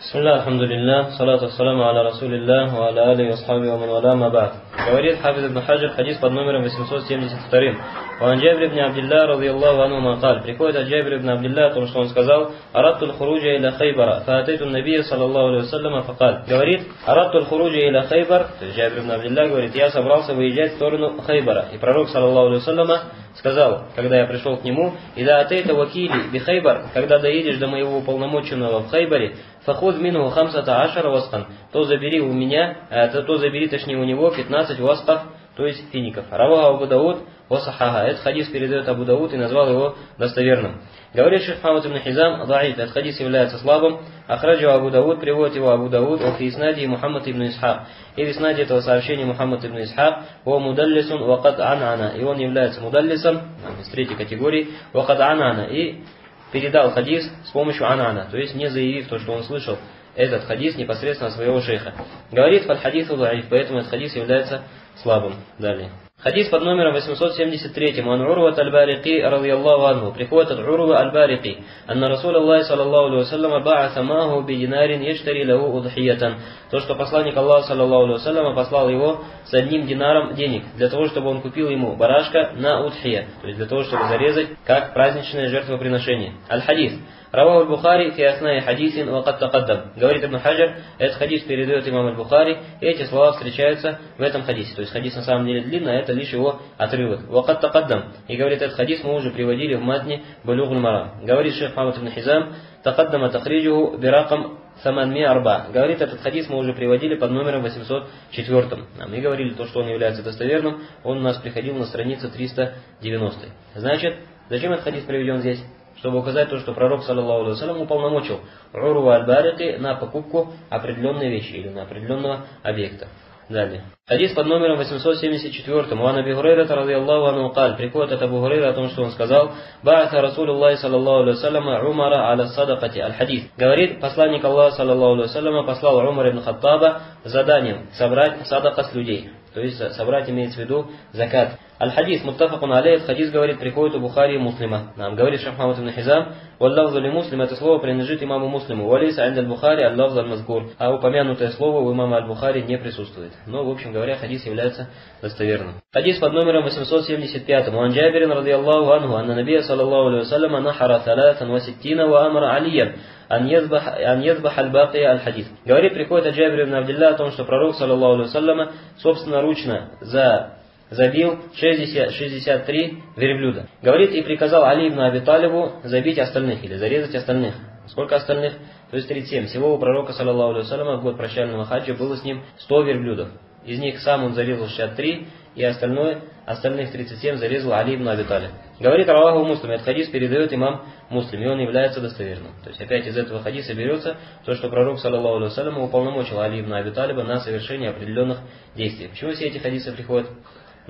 بسم الله، الحمد لله، الصلاة والسلام على رسول الله، وعلى آله وصحبه ومن والاه أما بعد. Говорит Хафиз ибн Хаджир, хадис под номером 872. وعن جابر بن عبد الله رضي الله عنهما قال. Приходит от Джабир ибн Абдиллах, о том, что он сказал, أردت الخروج إلى خيبر، فأتيت النبي، صلى الله عليه وسلم، فقال. Говорит, أردت الخروج إلى خيبر، то есть Джабир ибн Абдиллах говорит, я собрался выезжать в сторону Хайбара. И пророк, صلى الله عليه وسلم, сказал, когда я пришел к нему, «إذا أتيت وكيلي بخيبر, когда доедешь до моего уполномоченного в Хайбаре, фахуд мину хамсата ашара васкан, то забери у меня, э, то, то забери, точнее, у него 15 васков, то есть фиников. Равага Абу Дауд, васахага. Этот хадис передает Абу Дауд и назвал его достоверным. Говорит Шейх Хамад ибн Хизам, даиф, этот хадис является слабым. Ахраджу Абу Дауд, приводит его Абу Дауд, о фиснади Мухаммад ибн Исхак. И в иснаде этого сообщения Мухаммад ибн Исхак, о мудаллисун вакад анана. И он является мудаллисом, из третьей категории, вакад анана. И передал хадис с помощью анана, то есть не заявив то, что он слышал этот хадис непосредственно своего шейха. Говорит под хадису поэтому этот хадис является слабым. Далее. Хадис под номером 873. Ан Урва аль-Барики, радiyallahu анху. Приходит от Урва аль-Барики. Анна Расул Аллах, саллаллаху алейhi вассалям, ба'аса маху би динарин ештари лаху удхиятан. То, что посланник Аллаха, саллаллаху алейhi вассалям, послал его с одним динаром денег, для того, чтобы он купил ему барашка на удхия, то есть для того, чтобы зарезать, как праздничное жертвоприношение. Аль-Хадис. Раваху Бухари фи аснаи хадисин вакат такаддам. Говорит Ибн Хаджар, этот хадис передает имам Аль-Бухари, и эти слова встречаются в этом хадисе. То есть хадис на самом деле длинный, а это лишь его отрывок. Вакат такаддам. И говорит, этот хадис мы уже приводили в матне Балюгуль Мара. Говорит шейх Махмад Ибн Хизам, такаддама тахриджуху биракам Арба. Говорит, этот хадис мы уже приводили под номером 804. А мы говорили то, что он является достоверным, он у нас приходил на странице 390. Значит, зачем этот хадис приведен здесь? Чтобы указать то, что пророк, саллаллаху алейhi уполномочил Урва аль-Барики на покупку определенной вещи или на определенного объекта. Далее. Хадис под номером 874. Ван Аби Хурейра, радиаллаху анху, каль. Приходит от Абу Хурейра о том, что он сказал, Ба'ата Расулуллахи, саллаллаху алейhi вассалям, Умара аля садакати. Аль-Хадис. Говорит, посланник Аллаха, саллаллаху вассалям, послал Умар ибн Хаттаба заданием собрать садака с людей. То есть собрать имеется в виду закат. Аль-Хадис, муттафакун алейх, хадис говорит, приходит у Бухари и Муслима. Нам говорит Шахмамад ибн Хизам, «Валлавзу ли муслим» это слово принадлежит имаму Муслиму. «Валиса аль бухари аллавз аль-мазгур». А упомянутое слово у имама аль-Бухари не присутствует. Но, в общем говоря, хадис является достоверным. Хадис под номером 875. Уан Джабирин, радиаллаху анху, анна набия, саллаллаху алейhi вассалям, нахара талатан ва ситтина ва амара алиян. Ан ядбах аль-баки аль-хадис. Говорит, приходит от ибн Абдилля о том, что пророк, саллаллаху алейhi вассалям, собственноручно за забил 60, 63 верблюда. Говорит, и приказал Али ибн Аби забить остальных или зарезать остальных. Сколько остальных? То есть 37. Всего у пророка, саллаллаху алейhi в год прощального хаджа было с ним 100 верблюдов. Из них сам он зарезал 63, и остальное, остальных 37 зарезал Али ибн Аби. Говорит Раваху Муслим, этот хадис передает имам Муслим, и он является достоверным. То есть опять из этого хадиса берется то, что пророк, саллаллаху алейhi уполномочил Али ибн Аби на совершение определенных действий. Почему все эти хадисы приходят?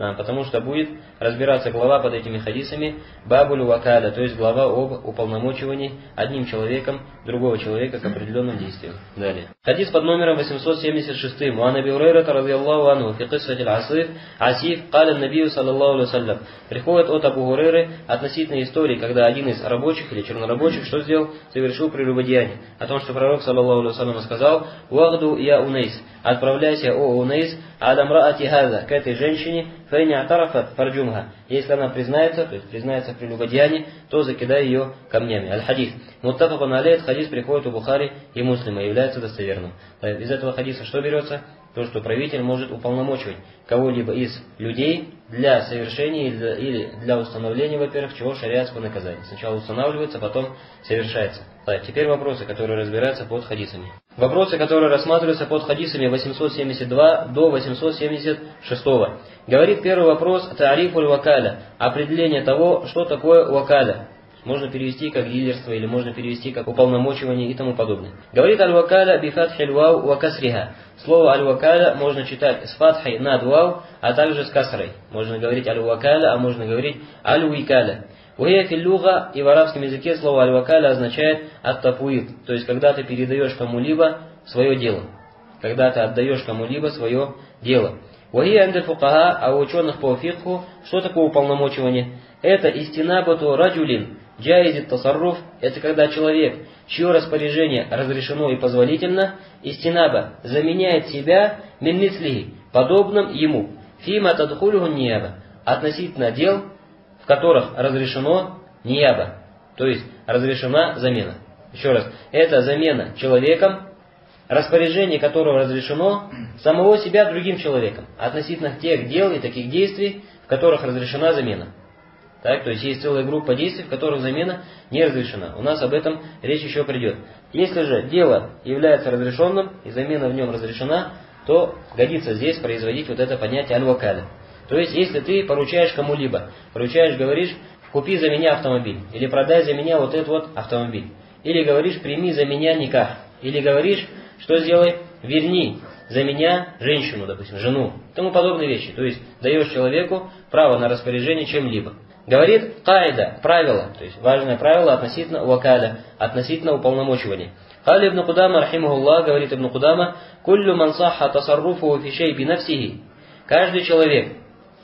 Потому что будет разбираться глава под этими хадисами Бабуль Вакада, то есть глава об уполномочивании одним человеком другого человека к определенным действиям. Далее. Хадис под номером 876. Муан Аби Урейра, радиаллаху анху, фи киссати асиф, асиф, каля набию, саллаллаху алейhi Приходит от Абу Гурейры относительно истории, когда один из рабочих или чернорабочих что сделал? Совершил прелюбодеяние. О том, что пророк, саллаллаху алейhi сказал, «Вахду я унейс, отправляйся, о унейс, адамраати хаза, к этой женщине, фейни атарафат фарджумха. Если она признается, то есть признается в прелюбодеянии, то закидай ее камнями. Аль-хадис. Муттафакун алейт, хадис приходит у Бухари и Муслима, является достоверным. Из этого хадиса что берется? То, что правитель может уполномочивать кого-либо из людей для совершения или для установления, во-первых, чего шариатского наказания. Сначала устанавливается, потом совершается. Так, теперь вопросы, которые разбираются под хадисами. Вопросы, которые рассматриваются под хадисами 872 до 876. Говорит первый вопрос Тарифуль Вакаля. Определение того, что такое Вакаля. Можно перевести как лидерство или можно перевести как уполномочивание и тому подобное. Говорит аль-вакаля бифатхи вау ва. Слово аль-вакаля можно читать с фатхой над вау, а также с касрой. Можно говорить аль-вакаля, а можно говорить аль-уикаля. Филлюга и в арабском языке слово аль-вакаля означает ат-тафуид, то есть когда ты передаешь кому-либо свое дело. Когда ты отдаешь кому-либо свое дело. Уия андаль фукаха, а у ученых по фикху, что такое уполномочивание? Это истинабату раджулин, джаизи тасарруф – это когда человек, чье распоряжение разрешено и позволительно, истинаба заменяет себя минмислихи, подобным ему, фима тадхулюху ниаба, относительно дел, в которых разрешено ниаба, то есть разрешена замена. Еще раз, это замена человеком, распоряжение которого разрешено самого себя другим человеком, относительно тех дел и таких действий, в которых разрешена замена. Так, то есть есть целая группа действий, в которых замена не разрешена. У нас об этом речь еще придет. Если же дело является разрешенным и замена в нем разрешена, то годится здесь производить вот это понятие аль-вакаля. То есть, если ты поручаешь кому-либо, поручаешь, говоришь, купи за меня автомобиль, или продай за меня вот этот вот автомобиль, или говоришь, прими за меня никах, или говоришь, что сделай, верни за меня женщину, допустим, жену, тому подобные вещи. То есть, даешь человеку право на распоряжение чем-либо. Говорит кайда, правило, то есть важное правило относительно вакаля, относительно уполномочивания. Кали ибн Кудама, рахимахуллах, говорит ибн Кудама, «Куллю ман сахха тасарруфу фи шей бинafсихи». Каждый человек,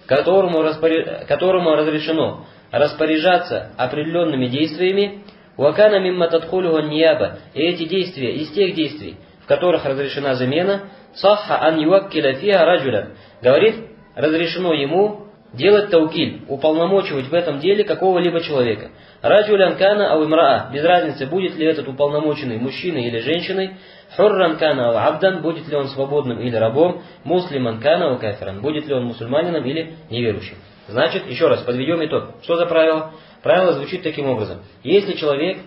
которому, распоряж... которому разрешено распоряжаться определенными действиями, вакана мимма тадхулюху нияба, и эти действия из тех действий, в которых разрешена замена, сахха ан юаккиля фиха раджулян, говорит, разрешено ему делать таукиль, уполномочивать в этом деле какого-либо человека. Раджулян кана ау имраа, без разницы, будет ли этот уполномоченный мужчиной или женщиной, хурран кана ау абдан, будет ли он свободным или рабом, муслиман кана ау кафиран, будет ли он мусульманином или неверующим. Значит, еще раз, подведем итог. Что за правило? Правило звучит таким образом. Если человек,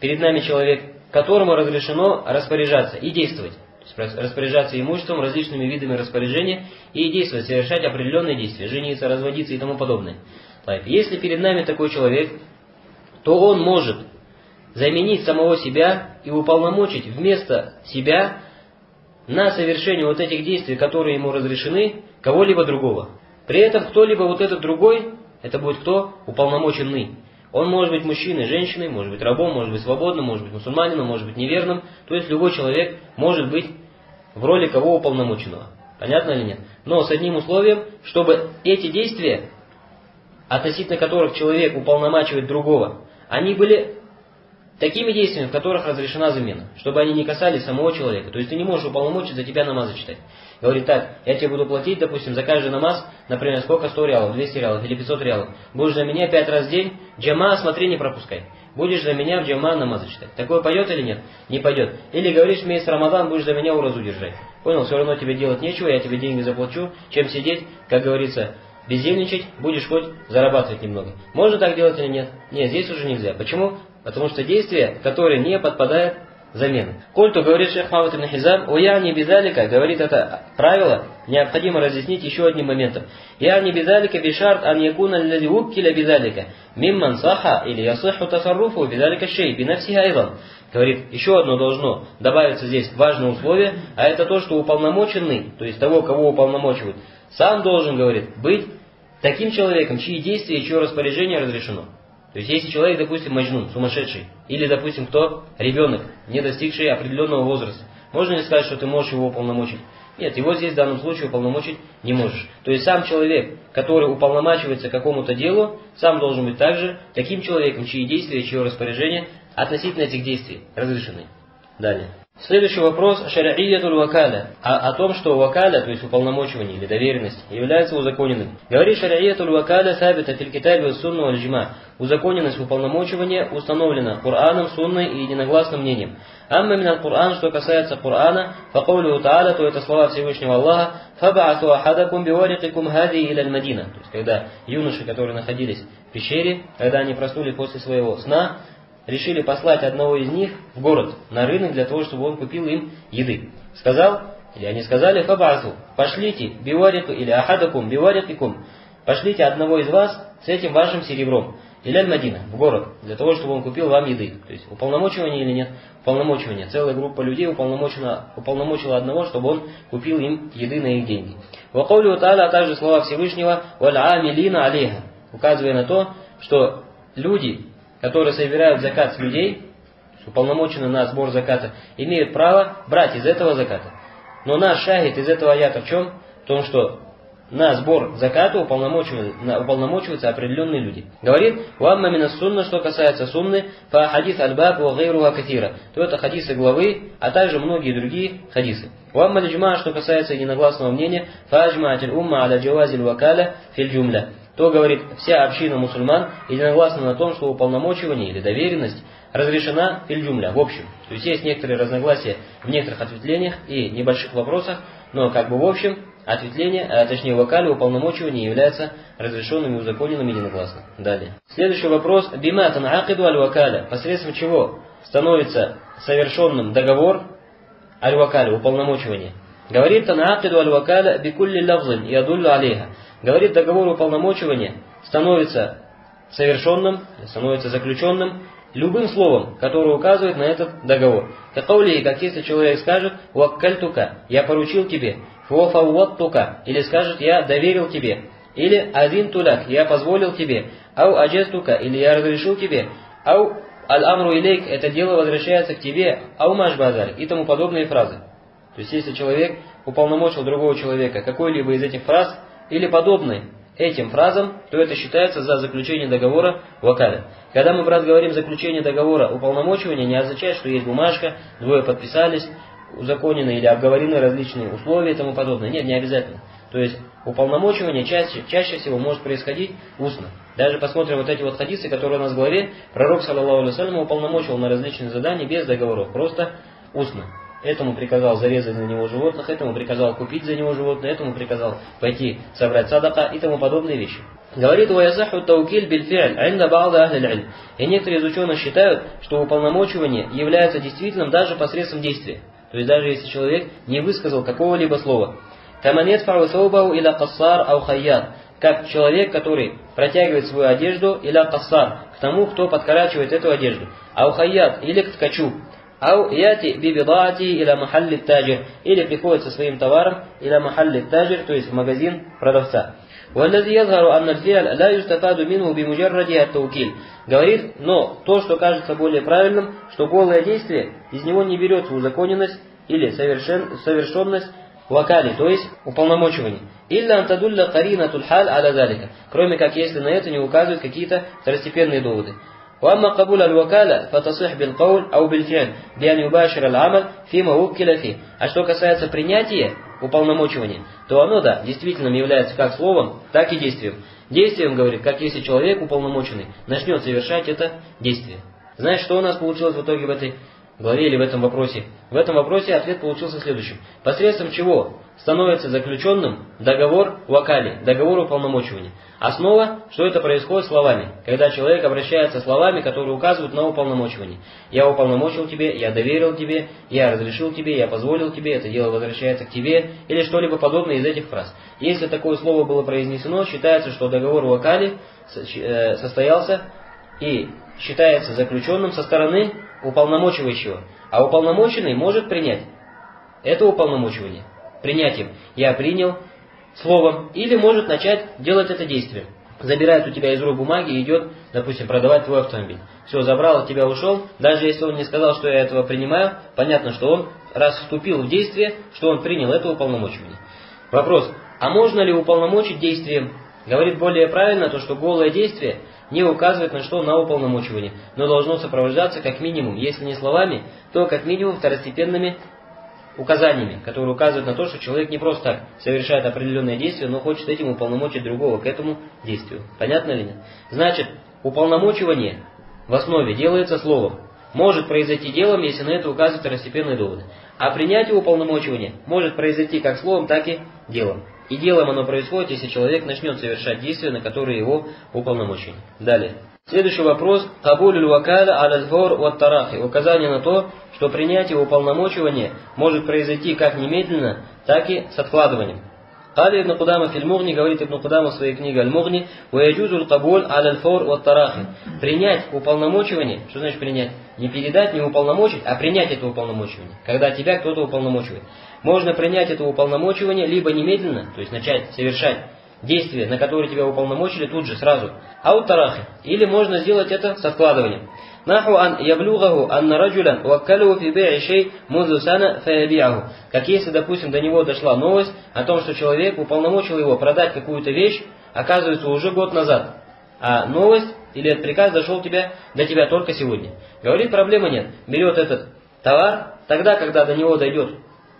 перед нами человек, которому разрешено распоряжаться и действовать, распоряжаться имуществом, различными видами распоряжения и действовать, совершать определенные действия, жениться, разводиться и тому подобное. Если перед нами такой человек, то он может заменить самого себя и уполномочить вместо себя на совершение вот этих действий, которые ему разрешены, кого-либо другого. При этом кто-либо вот этот другой, это будет кто? Уполномоченный. Он может быть мужчиной, женщиной, может быть рабом, может быть свободным, может быть мусульманином, может быть неверным. То есть любой человек может быть в роли кого уполномоченного. Понятно или нет? Но с одним условием, чтобы эти действия, относительно которых человек уполномачивает другого, они были такими действиями, в которых разрешена замена, чтобы они не касались самого человека. То есть ты не можешь уполномочить за тебя намазы читать. Говорит так, я тебе буду платить, допустим, за каждый намаз, например, сколько, 100 реалов, 200 реалов или 500 реалов. Будешь за меня 5 раз в день, джама, смотри, не пропускай. Будешь за меня в джама намазы читать. Такое пойдет или нет? Не пойдет. Или говоришь, месяц Рамадан, будешь за меня уразу держать. Понял, все равно тебе делать нечего, я тебе деньги заплачу, чем сидеть, как говорится, бездельничать, будешь хоть зарабатывать немного. Можно так делать или нет? Нет, здесь уже нельзя. Почему? Потому что действие, которое не подпадает замену. Кольту говорит шейх Мават ибн Хизам, о я не безалика, говорит это правило, необходимо разъяснить еще одним моментом. Я не безалика бишарт ан якуна лади уккиля безалика, мимман саха или ясыху тасарруфу безалика шей, бинafсиха айдан. Говорит, еще одно должно добавиться здесь важное условие, а это то, что уполномоченный, то есть того, кого уполномочивают, сам должен, говорит, быть таким человеком, чьи действия и чье распоряжение разрешено. То есть, если человек, допустим, маджнун, сумасшедший, или, допустим, кто? Ребенок, не достигший определенного возраста, можно ли сказать, что ты можешь его уполномочить? Нет, его здесь в данном случае уполномочить не можешь. То есть сам человек, который уполномачивается какому-то делу, сам должен быть также таким человеком, чьи действия, чье распоряжение относительно этих действий разрешены. Далее. Следующий вопрос шариятуль вакаля, о, о том, что вакаля, то есть уполномочивание или доверенность, является узаконенным. Говорит шариятуль вакаля сабита филь китабе сунна валь Узаконенность уполномочивания установлена Кораном, Сунной и единогласным мнением. Амма минал Коран, что касается Корана, факаулю Та'аля, то это слова Всевышнего Аллаха, фабаату ахадакум биварикикум хади иля мадина. То есть, когда юноши, которые находились в пещере, когда они проснули после своего сна, решили послать одного из них в город, на рынок, для того, чтобы он купил им еды. Сказал, или они сказали, фабасу, пошлите биварику или ахадакум биварикикум, пошлите одного из вас с этим вашим серебром. Или Мадина, в город, для того, чтобы он купил вам еды. То есть уполномочивание или нет? Уполномочивание. Целая группа людей уполномочила, уполномочила одного, чтобы он купил им еды на их деньги. Вакаулю Та'аля, а также слова Всевышнего, валь амилина алейха, указывая на то, что люди, которые собирают закат с людей, уполномочены на сбор заката, имеют право брать из этого заката. Но наш шахид из этого аята в чем? В том, что на сбор заката уполномочиваются, уполномочиваются определенные люди. Говорит, «Вамма мина сунна», что касается сунны, «Фа хадис аль-баб ва гайруха катира», то это хадисы главы, а также многие другие хадисы. «Вамма лиджма», что касается единогласного мнения, «Фа аджма'атиль умма аля джавазиль вакаля филь джумля», то, говорит, вся община мусульман единогласна на том, что уполномочивание или доверенность разрешена фильджумля, в общем. То есть есть некоторые разногласия в некоторых ответвлениях и небольших вопросах, но как бы в общем ответвление, а точнее вокали уполномочивания являются разрешенными узаконенными единогласно. Далее. Следующий вопрос. Бима танакиду аль-вакаля. Посредством чего становится совершенным договор аль-вакаля, уполномочивание. Говорит танакиду аль-вакаля бикулли лавзин ядуллю алейха. Говорит договор уполномочивания становится совершенным, становится заключенным любым словом, которое указывает на этот договор. Какаули, как если человек скажет «Ваккальтука» – «Я поручил тебе», «Фуафауаттука» или скажет «Я доверил тебе», или «Один туляк» – «Я позволил тебе», «Ау аджестука» или «Я разрешил тебе», «Ау аль-амру илейк» – «Это дело возвращается к тебе», «Ау машбазаль» и тому подобные фразы. То есть, если человек уполномочил другого человека какой-либо из этих фраз или подобный этим фразам, то это считается за заключение договора вакаля. Когда мы, брат, говорим заключение договора уполномочивания, не означает, что есть бумажка, двое подписались, узаконены или обговорены различные условия и тому подобное. Нет, не обязательно. То есть уполномочивание чаще, чаще всего может происходить устно. Даже посмотрим вот эти вот хадисы, которые у нас в главе. Пророк, саллаллаху алейhi уполномочил на различные задания без договоров, просто устно. Этому приказал зарезать за него животных, этому приказал купить за него животное, этому приказал пойти собрать садака и тому подобные вещи. Говорит «Ваясаху таукиль бильфи'аль айнда ба'да ахлиль И некоторые из ученых считают, что уполномочивание является действительным даже посредством действия. То есть даже если человек не высказал какого-либо слова. Каманет фа'усаубау иля кассар ау. Как человек, который протягивает свою одежду иля кассар, к тому, кто подкорачивает эту одежду. Ау хайят, или к ткачу. Ау яти бибидати или махалли таджир. Или приходит со своим товаром или махалли таджир, то есть в магазин продавца. والذي يظهر أن الفعل لا يستفاد منه بمجرد التوكيل. Говорит, но то, что кажется более правильным, что голое действие, из него не берется узаконенность или совершен, совершенность вакали, то есть уполномочивание. Илля антадулля карина тульхаль аля залика. Кроме как, если на это не указывают какие-то второстепенные доводы. وأما قبول الوكالة فتصح بالقول أو بالفعل بأن يباشر العمل فيما وكل فيه. А что касается принятия уполномочивания, то оно, да, действительно является как словом, так и действием. Действием, говорит, как если человек уполномоченный начнет совершать это действие. Знаешь, что у нас получилось в итоге в этой главе или в этом вопросе? В этом вопросе ответ получился следующим. Посредством чего становится заключенным договор вакали, договор уполномочивания. Основа, что это происходит словами, когда человек обращается словами, которые указывают на уполномочивание. Я уполномочил тебе, я доверил тебе, я разрешил тебе, я позволил тебе, это дело возвращается к тебе, или что-либо подобное из этих фраз. Если такое слово было произнесено, считается, что договор вакали э, состоялся и считается заключенным со стороны уполномочивающего. А уполномоченный может принять это уполномочивание принятием «я принял» словом, или может начать делать это действие. Забирает у тебя из рук бумаги и идет, допустим, продавать твой автомобиль. Все, забрал от тебя, ушел. Даже если он не сказал, что я этого принимаю, понятно, что он, раз вступил в действие, что он принял это уполномочивание. Вопрос, а можно ли уполномочить действием? Говорит более правильно то, что голое действие не указывает на что на уполномочивание, но должно сопровождаться как минимум, если не словами, то как минимум второстепенными указаниями, которые указывают на то, что человек не просто так совершает определенное действие, но хочет этим уполномочить другого к этому действию. Понятно ли нет? Значит, уполномочивание в основе делается словом. Может произойти делом, если на это указывают второстепенные доводы. А принятие уполномочивания может произойти как словом, так и делом. И делом оно происходит, если человек начнет совершать действия, на которые его уполномочены. Далее. Следующий вопрос. Кабулюль вакаля аль-фор ват-тарахи. Указание на то, что принятие уполномочивания может произойти как немедленно, так и с откладыванием. Кали Ибн Кудама фильмугни, говорит Ибн Кудама в своей книге Аль-Мугни, «Уяджузуль кабуль аль-фор ват-тарахи». Принять уполномочивание, что значит принять? Не передать, не уполномочить, а принять это уполномочивание. Когда тебя кто-то уполномочивает. Можно принять это уполномочивание либо немедленно, то есть начать совершать действие, на которое тебя уполномочили тут же, сразу. Аутарахи. Или можно сделать это с откладыванием. Наху ан яблугаху анна раджулян ваккалюху фи бей'i шей музу сана фаябиаху. Как если, допустим, до него дошла новость о том, что человек уполномочил его продать какую-то вещь, оказывается, уже год назад. А новость или этот приказ дошел тебя, до тебя только сегодня. Говорит, проблемы нет. Берет этот товар, тогда, когда до него дойдет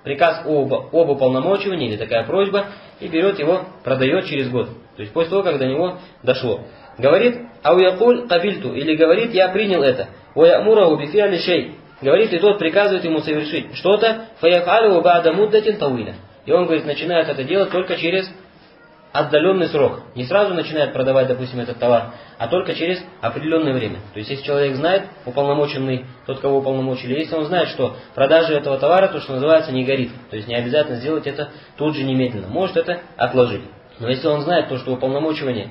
приказ об, об уполномочивании или такая просьба, и берет его, продает через год. То есть после того, как до него дошло. Говорит, ауякуль кабильту, или говорит, я принял это. Уямураху бифиали шей. Говорит, и тот приказывает ему совершить что-то, фаяфалю ба'да муддатин тауиля. И он, говорит, начинает это делать только через отдаленный срок. Не сразу начинает продавать, допустим, этот товар, а только через определенное время. То есть, если человек знает, уполномоченный, тот, кого уполномочили, если он знает, что продажа этого товара, то, что называется, не горит. То есть, не обязательно сделать это тут же немедленно. Может это отложить. Но если он знает то, что уполномочивание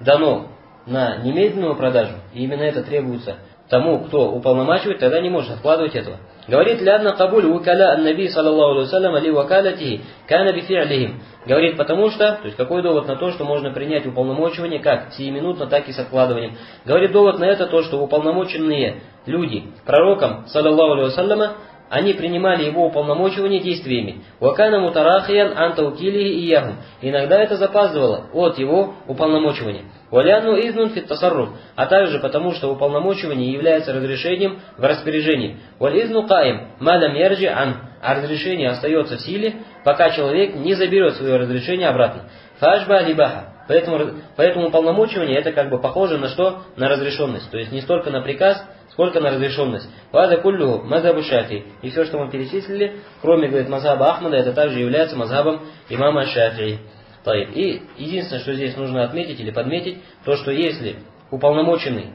дано на немедленную продажу, и именно это требуется тому, кто уполномачивает, тогда не может откладывать этого. Говорит, «Лянна кабуль укаля ан-наби, саллаллаху алейhi ли вакалятихи, кана бифи'лихим». Говорит, потому что, то есть какой довод на то, что можно принять уполномочивание как сиюминутно, так и с откладыванием. Говорит, довод на это то, что уполномоченные люди пророком, саллаллаху алейhi они принимали его уполномочивание действиями. وكان متراخيا عن توكيله إياهم. Иногда это запаздывало от его уполномочивания. ولأنه إذن في الت а также потому, что уполномочивание является разрешением в распоряжении. والإذن قائم، ما لم يرجع عن, а разрешение остается в силе, пока человек не заберет свое разрешение обратно. فأشبه الإباحة. Поэтому, поэтому уполномочивание это как бы похоже на что? На разрешенность. То есть не столько на приказ, сколько на разрешенность. Вада куллю мазабу шафи. И все, что мы перечислили, кроме, говорит, мазаба Ахмада, это также является мазабом имама Шафии. И единственное, что здесь нужно отметить или подметить, то, что если уполномоченный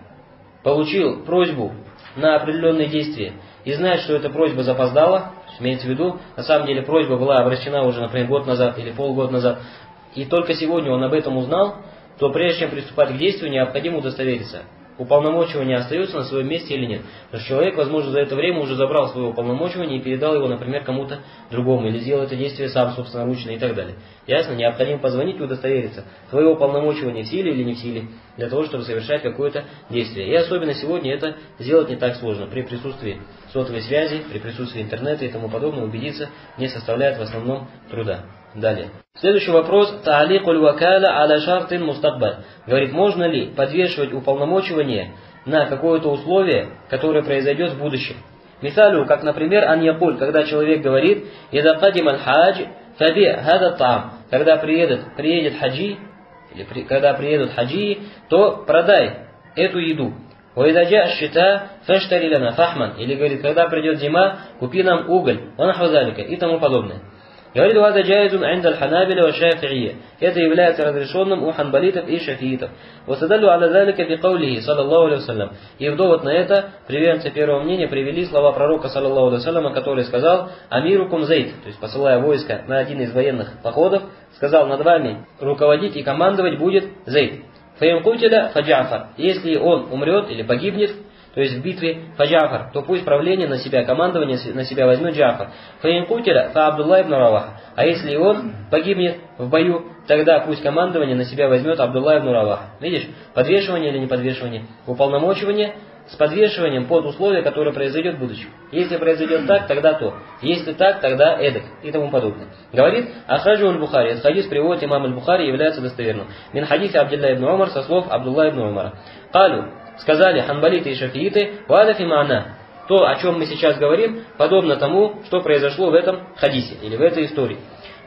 получил просьбу на определенные действия и знает, что эта просьба запоздала, имеется в виду, на самом деле просьба была обращена уже, например, год назад или полгода назад, и только сегодня он об этом узнал, то прежде чем приступать к действию, необходимо удостовериться, уполномочивание остается на своем месте или нет. Потому что человек, возможно, за это время уже забрал свое уполномочивание и передал его, например, кому-то другому, или сделал это действие сам собственноручно и так далее. Ясно? Необходимо позвонить и удостовериться, твое уполномочивание в силе или не в силе, для того, чтобы совершать какое-то действие. И особенно сегодня это сделать не так сложно. При присутствии сотовой связи, при присутствии интернета и тому подобное убедиться не составляет в основном труда. Далее. Следующий вопрос. Тааликуль вакаля аля шартин мустакбаль. Говорит, можно ли подвешивать уполномочивание на какое-то условие, которое произойдет в будущем? Мисалю, как, например, ан якуль, когда человек говорит, «Ида кадим аль хадж, фаби хада там». Когда приедет, приедет хаджи, или при, когда приедут хаджи, то продай эту еду. «Вайдаджа щита фаштари фахман». Или говорит, когда придет зима, купи нам уголь, он и тому подобное. Говорит, «Вада джайзун индаль ханабиля ва шафи'ия». Это является разрешенным у ханбалитов и шафиитов. «Васадалю аля залика би каулихи, саллаллаху вассалям». И в довод на это, приверженцы первого мнения, привели слова пророка, саллаллаху алейhi вассаляма, который сказал «Амирукум зейд», то есть посылая войско на один из военных походов, сказал «Над вами руководить и командовать будет Зейд». Фаимкутиля фаджафар. Если он умрет или погибнет, то есть в битве Фаджафар, то пусть правление на себя, командование на себя возьмет Джафар. Фаинкутиля фа Абдулла ибн Раваха. А если он погибнет в бою, тогда пусть командование на себя возьмет Абдулла ибн Раваха. Видишь, подвешивание или не подвешивание? Уполномочивание с подвешиванием под условия, которое произойдет в будущем. Если произойдет так, тогда то. Если так, тогда эдак и тому подобное. Говорит Ахраджу аль-Бухари. Этот хадис приводит имам аль-Бухари является достоверным. Мин хадисе Абдулла ибн Умар со слов Абдулла ибн Умара. Калю, сказали ханбалиты и шафииты, вадафи ма'на. То, о чем мы сейчас говорим, подобно тому, что произошло в этом хадисе или в этой истории.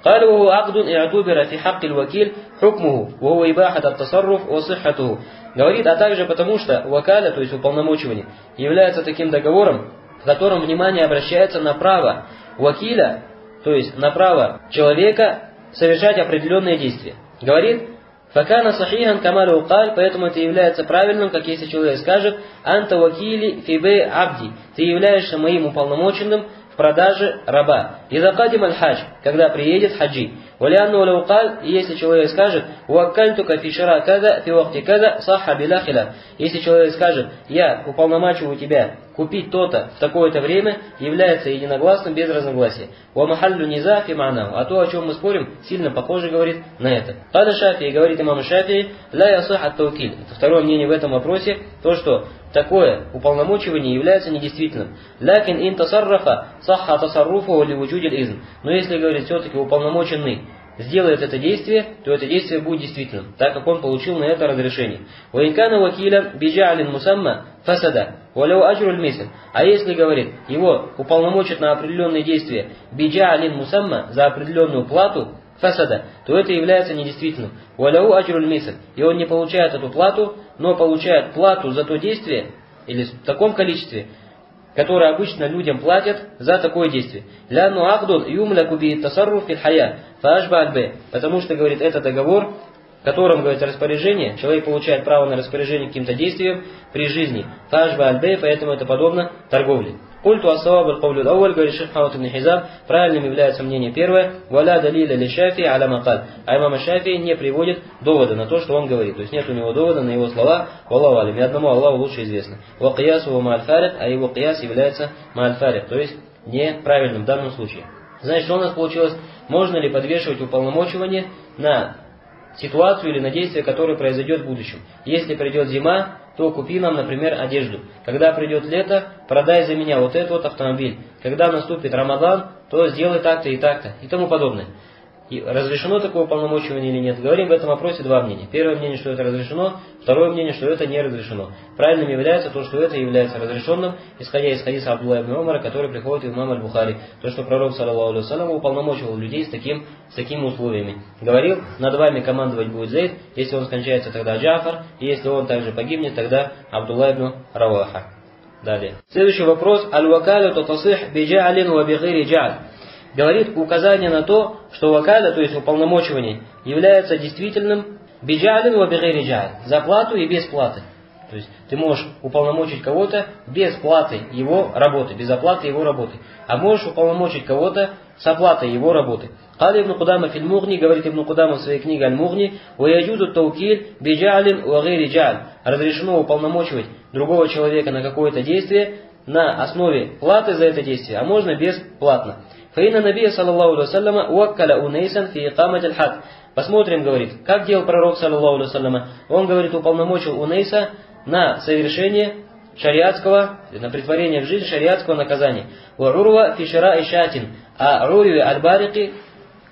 قال وهو عقد اعتبر في حق الوكيل حكمه وهو إباحة التصرف وصحته Говорит, а также потому что вакаля, то есть уполномочивание, является таким договором, в котором внимание обращается на право вакиля, то есть на право человека совершать определенные действия. Говорит, Факана сахихан камалу укаль, поэтому это является правильным, как если человек скажет, анта вакили фибе абди, ты являешься моим уполномоченным в продаже раба. И закадим аль-хадж, когда приедет хаджи. Валианну лаукаль, если человек скажет, «Уаккальтука фи шара каза, фи вахти каза, саха биляхиля». Если человек скажет, «Я уполномачиваю тебя купить то-то в такое-то время», является единогласным без разногласия. «Ва махаллю низа фи ма'нау». А то, о чем мы спорим, сильно похоже говорит на это. Када Шафи, говорит имам Шафи, «Ла ясах ат таукиль». Это второе мнение в этом вопросе, то, что такое уполномочивание является недействительным. Лякин ин тасаррафа сахха тасарруфу ли вуджудиль изн. Но если, говорит, все-таки уполномоченный сделает это действие, то это действие будет действительным, так как он получил на это разрешение. Ваинкана вакиля биджалин мусамма фасада, валяу аджруль мисл. А если, говорит, его уполномочат на определенные действия биджалин мусамма за определенную плату, фасада, то это является недействительным. Валяу аджруль мисл. И он не получает эту плату, но получает плату за то действие, или в таком количестве, которое обычно людям платят за такое действие. Ляну ахдун юмляку би тасарруф фил хая, фашба Потому что, говорит, это договор, в котором, говорит, распоряжение, человек получает право на распоряжение каким-то действием при жизни. Фашба альбе, поэтому это подобно торговле. Культу асаваб аль-кавлю ауаль, говорит шейх Хаут ибн Хизам, правильным является мнение первое, валя далиля ли шафи аля макаль. А имам Шафи не приводит довода на то, что он говорит. То есть нет у него довода на его слова, валлаху алим. И одному Аллаху лучше известно. Ва киясу ва ма'аль а его кияс является ма'аль то есть неправильным в данном случае. Значит, что у нас получилось? Можно ли подвешивать уполномочивание на ситуацию или на действие, которое произойдет в будущем? Если придет зима, то купи нам, например, одежду. Когда придет лето, продай за меня вот этот вот автомобиль. Когда наступит Рамадан, то сделай так-то и так-то и тому подобное. И разрешено такое уполномочивание или нет? Говорим в этом вопросе два мнения. Первое мнение, что это разрешено, второе мнение, что это не разрешено. Правильным является то, что это является разрешенным, исходя из хадиса Абдулла ибн Умара, который приходит имам Аль-Бухари. То, что пророк, саллаллаху алейhi уполномочивал людей с, таким, с такими условиями. Говорил, над вами командовать будет Зейд, если он скончается, тогда Джафар, и если он также погибнет, тогда Абдулла ибн Раваха. Далее. Следующий вопрос. Аль-вакалю татасих биджа'алин ва бигири джа'аль говорит указание на то, что вакаля, то есть уполномочивание, является действительным биджалин бигайриджаль, за плату и без платы. То есть ты можешь уполномочить кого-то без платы его работы, без оплаты его работы. А можешь уполномочить кого-то с оплатой его работы. Кали Ибн Кудама Мугни, говорит Ибн Кудама в своей книге Аль-Мугни, «Ваяджузу таукиль биджалин ва джаль». Разрешено уполномочивать другого человека на какое-то действие на основе платы за это действие, а можно бесплатно. Фаина Набия, саллаллаху алейhi уаккаля унейсан фи икамат хад Посмотрим, говорит, как делал пророк, саллаллаху алейhi Он, говорит, уполномочил Унейса на совершение шариатского, на притворение в жизнь шариатского наказания. Ва урва фи шара и шатин. А Рури аль-Барики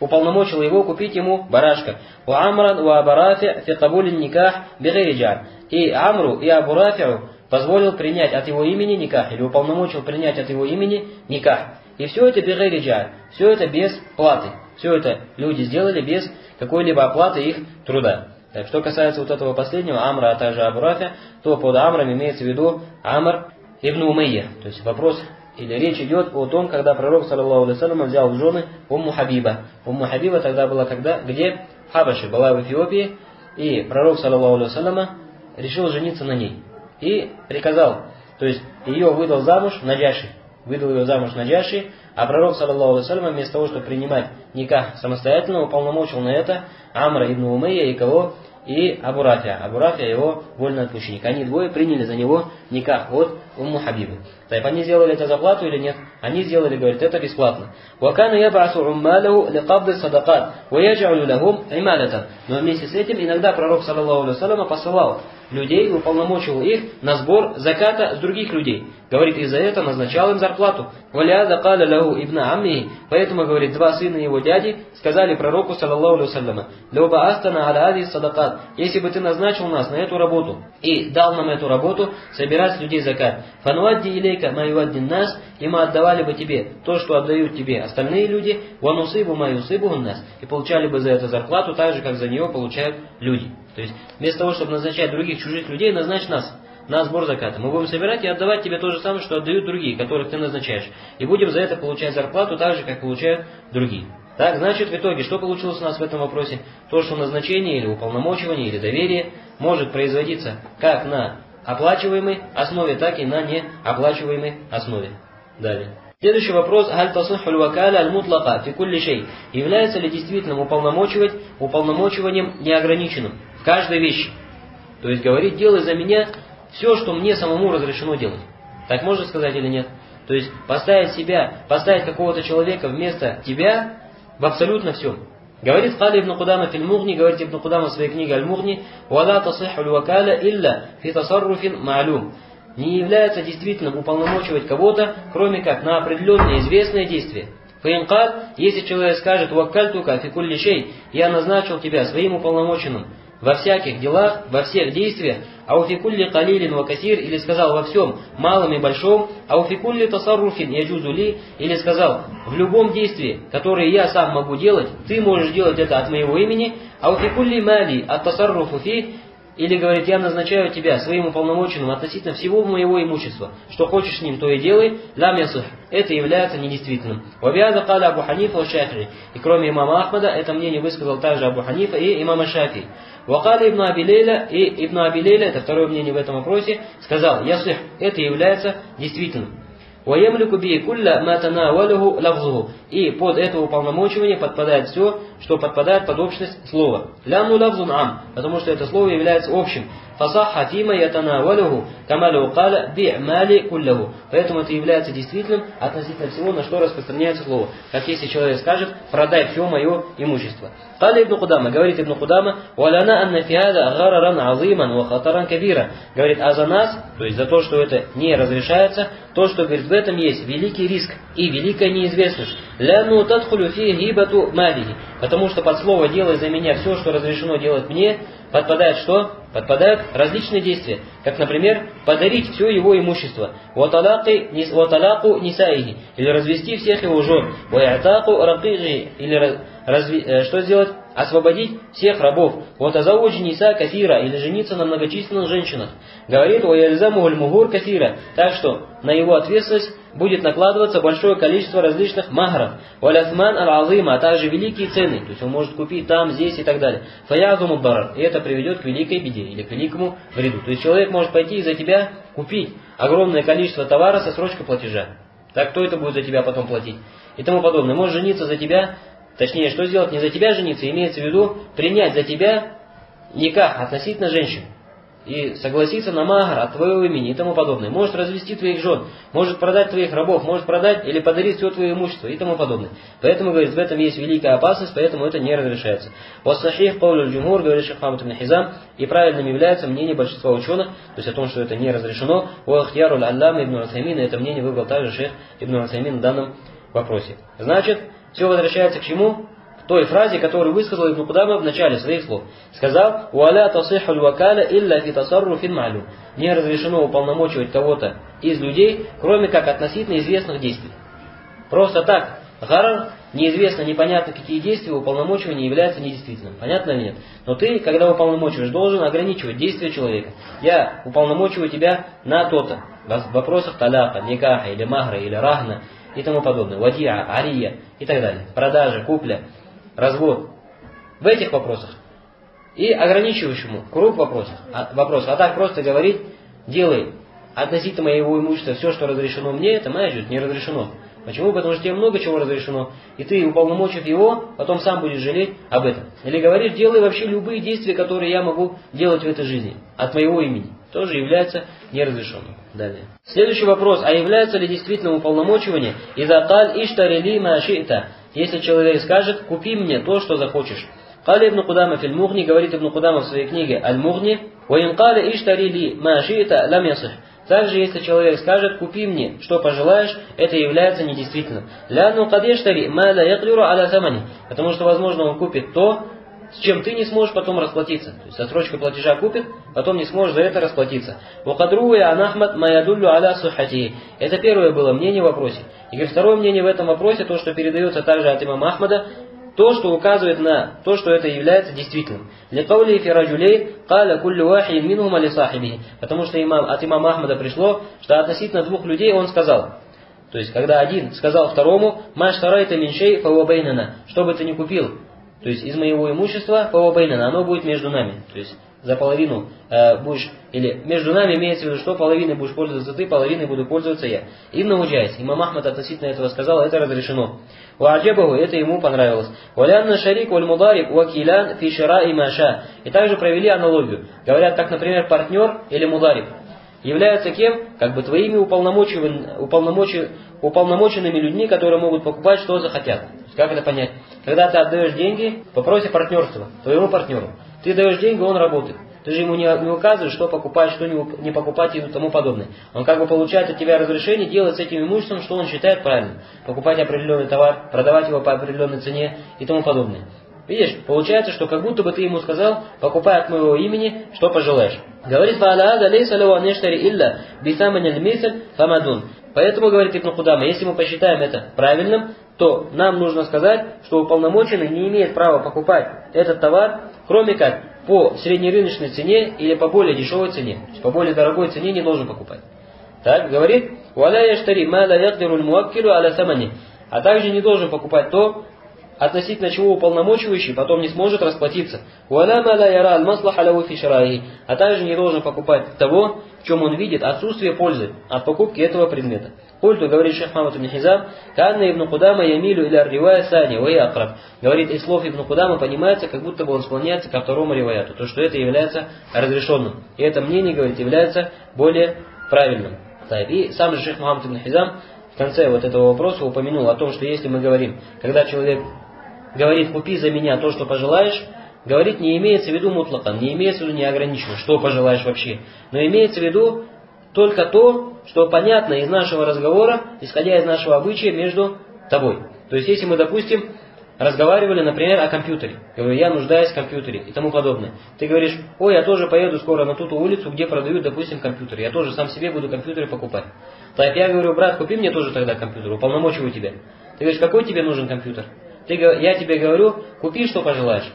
уполномочил его купить ему барашка. Ва амран ва абарафи фи кабулин никах бигайриджан. И Амру и Абу Рафиу позволил принять от его имени никах, или уполномочил принять от его имени никах. И все это бигайриджаль, все это без платы. Все это люди сделали без какой-либо оплаты их труда. Так, что касается вот этого последнего, Амра, а также Абурафя, то под Амром имеется в виду Амр ибн Умейя. То есть вопрос или речь идет о том, когда пророк, саллаллаху алейhi взял в жены Умму Хабиба. Умму Хабиба тогда была когда, где? В Хабаше, была в Эфиопии, и пророк, саллаллаху алейhi решил жениться на ней. И приказал, то есть ее выдал замуж Наджаши выдал ее замуж на Джаши, а пророк, саллаллаху алейhi вместо того, чтобы принимать никах самостоятельно, уполномочил на это Амра ибн Умейя и кого? И Абу Рафия. Абу Рафия его вольноотпущенник. Они двое приняли за него никах от Умму Хабибы. Так они сделали это за плату или нет? Они сделали, говорит, это бесплатно. وَكَانَ يَبْعَثُ عُمَّالَهُ لِقَبْضِ الصَّدَقَاتِ وَيَجْعَلُ لَهُمْ عِمَالَةً Но вместе с этим иногда пророк, саллаллаху алейhi посылал людей, уполномочил их на сбор заката с других людей. Говорит, и за это назначал им зарплату. Валяда каля лаху ибн амми. Поэтому, говорит, два сына его дяди сказали пророку, саллаллаху алейhi Леба астана аля садакат. Если бы ты назначил нас на эту работу и дал нам эту работу, собирать с людей закат. Фануадди илейка майуаддин нас. И мы отдавали бы тебе то, что отдают тебе остальные люди. Ванусыбу маюсыбу нас. И получали бы за это зарплату так же, как за нее получают люди. То есть, вместо того, чтобы назначать других чужих людей, назначь нас на сбор заката. Мы будем собирать и отдавать тебе то же самое, что отдают другие, которых ты назначаешь. И будем за это получать зарплату так же, как получают другие. Так, значит, в итоге, что получилось у нас в этом вопросе? То, что назначение или уполномочивание, или доверие может производиться как на оплачиваемой основе, так и на неоплачиваемой основе. Далее. Следующий вопрос. Аль тасухуль вакаля аль мутлака фи кулли шей. Является ли действительно уполномочивать уполномочиванием неограниченным каждой вещи? То есть говорить, делай за меня все, что мне самому разрешено делать. Так можно сказать или нет? То есть поставить себя, поставить какого-то человека вместо тебя в абсолютно всем. Говорит Кали ибн Кудама фил Мугни, говорит ибн Кудама в своей книге Аль-Мугни, «Вала тасиху вакаля илля фи тасарруфин ма'люм». Не является действительным уполномочивать кого-то, кроме как на определенное известное действие. Фаинкад, если человек скажет «Ваккальтука фи кулли шей», «Я назначил тебя своим уполномоченным», во всяких делах, во всех действиях, а у фикулли калилин ва касир, или сказал во всем, малом и большом, а у фикулли тасарруфин яджузули, или сказал, в любом действии, которое я сам могу делать, ты можешь делать это от моего имени, а у фикулли мали от тасарруфу фи, или говорит, я назначаю тебя своим уполномоченным относительно всего моего имущества. Что хочешь с ним, то и делай. Лам ясух. Это является недействительным. Вабиада каля Абу Ханифа и Шафи. И кроме имама Ахмада, это мнение высказал также Абу Ханифа и имама Шафи. Вакали Ибн Абилейля и Ибн Абилейля, это второе мнение в этом вопросе, сказал, ясух, это является действительным. وَيَمْلِكُ بِهِ كُلَّ مَا تَنَاوَلُهُ لَفْظُهُ И под это уполномочивание подпадает все, что подпадает под общность слова. لَأَنُّ لَفْظٌ ам, потому что это слово является общим. فصح فيما يتناوله كما لو قال بيع مالي كله. Поэтому это является действительным относительно всего, на что распространяется слово. Как если человек скажет, продай все мое имущество. قال ابن قدامة, говорит ибн Кудама, وَلَنَا أَنَّ فِي هَذَا غَرَرًا عَظِيمًا وَخَطَرًا كَبِيرًا. Говорит, а за нас, то есть за то, что это не разрешается, то, что, говорит, в этом есть великий риск и великая неизвестность. لَأَنُّ تَدْخُلُ فِيهِ هِبَةُ مَالِهِ Потому что под слово «делай за меня все, что разрешено делать мне», подпадает что? Подпадают различные действия, как, например, подарить все его имущество, ваталаку нисаихи, или развести всех его жен, ваятаку ракижи, или разви, э, что сделать? Освободить всех рабов, ватазауджи ниса кафира, или жениться на многочисленных женщинах. Говорит, ваяльзаму мугур кафира, так что на его ответственность будет накладываться большое количество различных махров, валясман аль-азима, а также великие цены, то есть он может купить там, здесь и так далее. Фаязуму барар, и это приведет к великой беде или к великому вреду. То есть человек может пойти за тебя купить огромное количество товара со срочкой платежа. Так кто это будет за тебя потом платить? И тому подобное. Может жениться за тебя, точнее, что сделать? Не за тебя жениться, имеется в виду принять за тебя никак относительно женщин и согласиться на магар от твоего имени и тому подобное. Может развести твоих жен, может продать твоих рабов, может продать или подарить все твое имущество и тому подобное. Поэтому, говорит, в этом есть великая опасность, поэтому это не разрешается. Вассахих Паулюль Джумур, говорит Шейх Хамад Хизам, и правильным является мнение большинства ученых, то есть о том, что это не разрешено. Уахтьяруль Аллам Ибн Асаймин, это мнение выбрал также Шейх Ибн Асаймин в данном вопросе. Значит, все возвращается к чему? той фразе, которую высказал Ибн Кудама в начале своих слов. Сказал, «Уаля тасиху вакаля илля фи тасарруфин ма'лю». Не разрешено уполномочивать кого-то из людей, кроме как относительно известных действий. Просто так, гарар, неизвестно, непонятно какие действия, уполномочивание является недействительным. Понятно или нет? Но ты, когда уполномочиваешь, должен ограничивать действия человека. Я уполномочиваю тебя на то-то. В вопросах таляка, никаха, или магра, или рахна и тому подобное. Вадия, ария и так далее. Продажа, купля развод. В этих вопросах. И ограничивающему круг вопросов. А. А так просто говорить, делай относительно моего имущества все, что разрешено мне, это майджут, не разрешено. Почему? Потому что тебе много чего разрешено, и ты, уполномочив его, потом сам будешь жалеть об этом. Или говоришь, делай вообще любые действия, которые я могу делать в этой жизни, от моего имени. Тоже является неразрешенным. Далее. Следующий вопрос. А является ли действительно уполномочивание из-за таль иштари ли машита? Если человек скажет, купи мне то, что захочешь. Кали Ибн Кудама филь Мухни, говорит Ибн Кудама в своей книге Аль-Мухни, «Ваин кали иштари ли ма лам ясих». Также, если человек скажет, купи мне, что пожелаешь, это является недействительным. Ляну кадештари ма ла яклюру аля. Потому что, возможно, он купит то, с чем ты не сможешь потом расплатиться. То есть отсрочка платежа купит, потом не сможешь за это расплатиться. Вакадруя анахмад маядуллю аля сухати. Это первое было мнение в вопросе. И второе мнение в этом вопросе, то, что передается также от имама Ахмада, то, что указывает на то, что это является действительным. Ликаули фираджулей каля куллю вахин минхум али сахибихи. Потому что имам, от имама Ахмада пришло, что относительно двух людей он сказал. То есть, когда один сказал второму, «Маш тарайта миншей фавабайнана», что бы ты ни купил, то есть из моего имущества, فهو بيننا, оно будет между нами. То есть за половину э, будешь, или между нами имеется в виду, что половиной будешь пользоваться ты, половиной буду пользоваться я. Ибн Муджайс, имам Ахмад относительно этого сказал, это разрешено. وأعجبه это ему понравилось. Валянна шарик валь мудариб вакилян фи и маша. И также провели аналогию. Говорят, как, например, партнер или мудариб являются кем? Как бы твоими уполномоченными, уполномоченными людьми, которые могут покупать, что захотят. Как это понять? Когда ты отдаешь деньги, попроси партнерства твоему партнеру. Ты даешь деньги, он работает. Ты же ему не, не указываешь, что покупать, что не, не покупать и тому подобное. Он как бы получает от тебя разрешение делать с этим имуществом, что он считает правильным. Покупать определенный товар, продавать его по определенной цене и тому подобное. Видишь, получается, что как будто бы ты ему сказал, покупай от моего имени, что пожелаешь. Говорит, фа'аля лейса лева нештари илля бисаманил мисль фамадун. Поэтому, говорит Ибн Худама, если мы посчитаем это правильным, то нам нужно сказать, что уполномоченный не имеет права покупать этот товар, кроме как по среднерыночной цене или по более дешевой цене. То есть по более дорогой цене не должен покупать. Так, говорит, «Валя яштари ма аля самани». А также не должен покупать то, относительно чего уполномочивающий потом не сможет расплатиться. А также не должен покупать того, в чем он видит отсутствие пользы от покупки этого предмета. Культу, говорит шейх Мамад ибн Хизам, «Канна ибн Кудама ямилю иля ривая сани, вай акраб». Говорит, из слов ибн Кудама понимается, как будто бы он склоняется ко второму риваяту, то, что это является разрешенным. И это мнение, говорит, является более правильным. И сам же шейх Мухаммад ибн Хизам в конце вот этого вопроса упомянул о том, что если мы говорим, когда человек говорит, купи за меня то, что пожелаешь, говорит, не имеется в виду мутлакан, не имеется в виду неограниченно, что пожелаешь вообще, но имеется в виду только то, что понятно из нашего разговора, исходя из нашего обычая между тобой. То есть, если мы, допустим, разговаривали, например, о компьютере. Говорю, я нуждаюсь в компьютере и тому подобное. Ты говоришь, ой, я тоже поеду скоро на ту улицу, где продают, допустим, компьютер. Я тоже сам себе буду компьютеры покупать. Так я говорю, брат, купи мне тоже тогда компьютер, уполномочиваю тебя. Ты говоришь, какой тебе нужен компьютер? Ты, я тебе говорю, купи, что пожелаешь.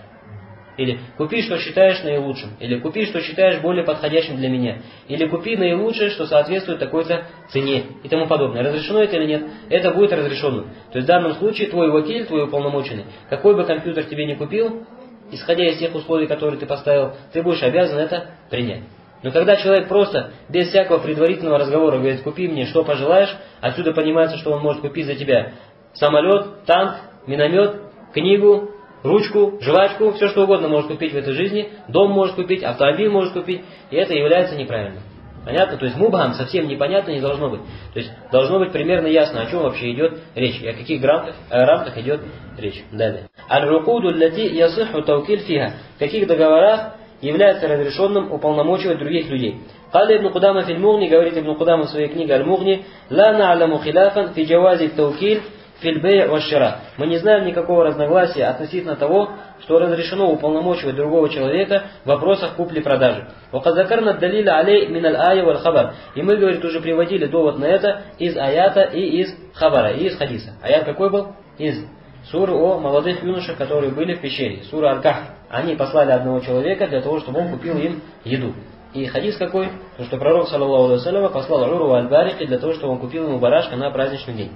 Или купи, что считаешь наилучшим. Или купи, что считаешь более подходящим для меня. Или купи наилучшее, что соответствует такой-то цене и тому подобное. Разрешено это или нет? Это будет разрешено. То есть в данном случае твой вакиль, твой уполномоченный, какой бы компьютер тебе не купил, исходя из тех условий, которые ты поставил, ты будешь обязан это принять. Но когда человек просто, без всякого предварительного разговора, говорит, купи мне, что пожелаешь, отсюда понимается, что он может купить за тебя самолет, танк, миномет, книгу, ручку, жвачку, все что угодно может купить в этой жизни, дом может купить, автомобиль может купить, и это является неправильным. Понятно? То есть мубхан совсем непонятно не должно быть. То есть должно быть примерно ясно, о чем вообще идет речь, и о каких рамках, о рамках идет речь. Далее. Аль-рукуду лати ясыху таукиль фиха. В каких договорах является разрешенным уполномочивать других людей. Кали ибн Кудама фильмугни, говорит ибн Кудама в своей книге Аль-Мугни, «Ла на'аламу хилафан фи джавази таукиль фильбей вашира. Мы не знаем никакого разногласия относительно того, что разрешено уполномочивать другого человека в вопросах купли-продажи. Ваказакарна далиля алей миналь ая валь хабар. И мы, говорит, уже приводили довод на это из аята и из хабара, и из хадиса. Аят какой был? Из суры о молодых юношах, которые были в пещере. Сура Аль-Кахф. Они послали одного человека для того, чтобы он купил им еду. И хадис какой? То, что пророк, саллаллаху алейhi послал Уру аль-Барики для того, чтобы он купил ему барашка на праздничный день.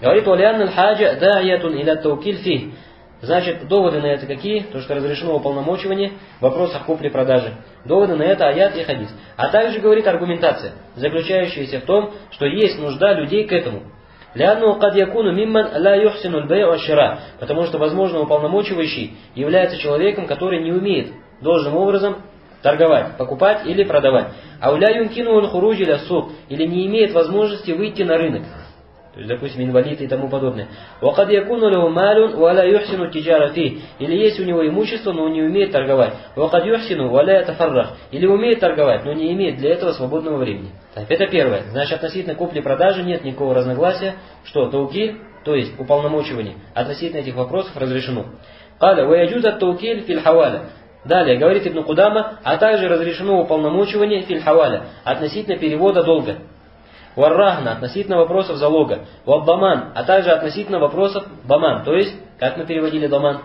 Говорит, «Валиан аль-хаджа да'ятун иля таукиль фи». Значит, доводы на это какие? То, что разрешено уполномочивание в вопросах купли-продажи. Доводы на это аят и хадис. А также говорит аргументация, заключающаяся в том, что есть нужда людей к этому. Потому что, возможно, уполномочивающий является человеком, который не умеет должным образом торговать, покупать или продавать. А уля юнкину хуруджи или не имеет возможности выйти на рынок то есть, допустим, инвалид и тому подобное. وَقَدْ يَكُونُ لَهُ مَالٌ وَلَا يُحْسِنُ التِّجَارَ فِيهِ Или есть у него имущество, но он не умеет торговать. وَقَدْ يُحْسِنُ وَلَا يَتَفَرَّخ Или умеет торговать, но не имеет для этого свободного времени. Так, это первое. Значит, относительно купли-продажи нет никакого разногласия, что таукиль, то есть уполномочивание, относительно этих вопросов разрешено. قال ويجوز التوكيل في الحوالة Далее, говорит Ибн Кудама, а также разрешено уполномочивание фильхаваля относительно перевода долга. Варрахна относительно вопросов залога. Ваббаман, а также относительно вопросов баман, то есть, как мы переводили даман,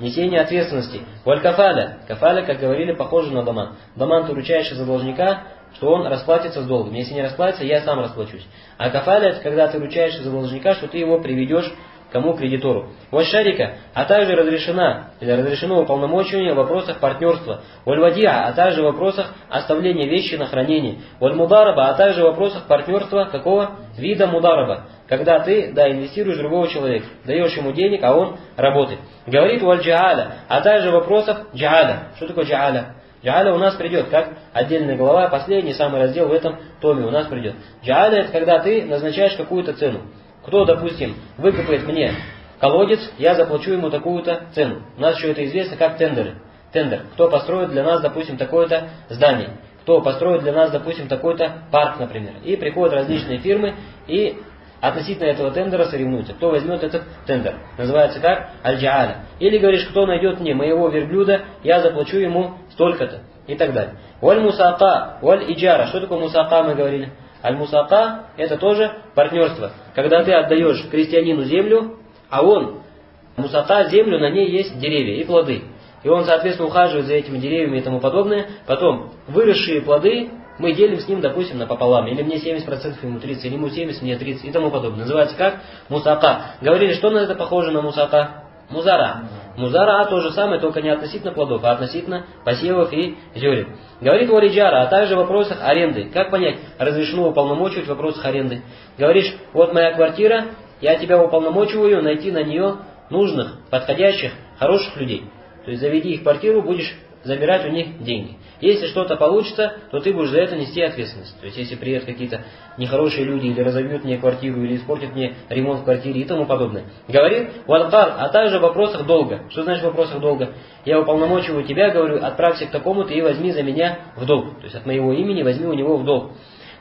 несение ответственности. Валь кафаля, как говорили, похоже на даман. Даман ты ручаешь за должника, что он расплатится с долгом. Если не расплатится, я сам расплачусь. А кафаля это когда ты ручаешь за должника, что ты его приведешь кому кредитору. Вот шарика, а также разрешена разрешено уполномочивание в вопросах партнерства. Вальвадиа, а также в вопросах оставления вещи на хранение. Вальмудараба, а также в вопросах партнерства какого вида мудараба. Когда ты, да, инвестируешь в другого человека, даешь ему денег, а он работает. Говорит валь джааля, а также в вопросах джааля. Что такое джааля? Джааля у нас придет, как отдельная глава, последний самый раздел в этом томе у нас придет. Джааля это когда ты назначаешь какую-то цену. Кто, допустим, выкопает мне колодец, я заплачу ему такую-то цену. У нас еще это известно как тендеры. Тендер. Кто построит для нас, допустим, такое-то здание. Кто построит для нас, допустим, такой-то парк, например. И приходят различные фирмы и относительно этого тендера соревнуются. Кто возьмет этот тендер. Называется как аль-джааля. Или говоришь, кто найдет мне моего верблюда, я заплачу ему столько-то. И так далее. Валь мусака, валь иджара. Что такое мусака мы говорили? Аль-мусака это тоже партнерство. Когда ты отдаешь крестьянину землю, а он, мусака, землю, на ней есть деревья и плоды. И он, соответственно, ухаживает за этими деревьями и тому подобное. Потом выросшие плоды мы делим с ним, допустим, напополам. Или мне 70%, ему 30, или ему 70, мне 30 и тому подобное. Называется как? Мусака. Говорили, что на это похоже на мусака? Музара. Музара то же самое, только не относительно плодов, а относительно посевов и зерен. Говорит Валиджара, а также в вопросах аренды. Как понять, разрешено уполномочивать в вопросах аренды? Говоришь, вот моя квартира, я тебя уполномочиваю найти на нее нужных, подходящих, хороших людей. То есть заведи их квартиру, будешь забирать у них деньги. Если что-то получится, то ты будешь за это нести ответственность. То есть, если приедут какие-то нехорошие люди, или разобьют мне квартиру, или испортят мне ремонт в квартире и тому подобное. Говорит, валкар, а также в вопросах долга. Что значит в вопросах долга? Я уполномочиваю тебя, говорю, отправься к такому-то и возьми за меня в долг. То есть, от моего имени возьми у него в долг.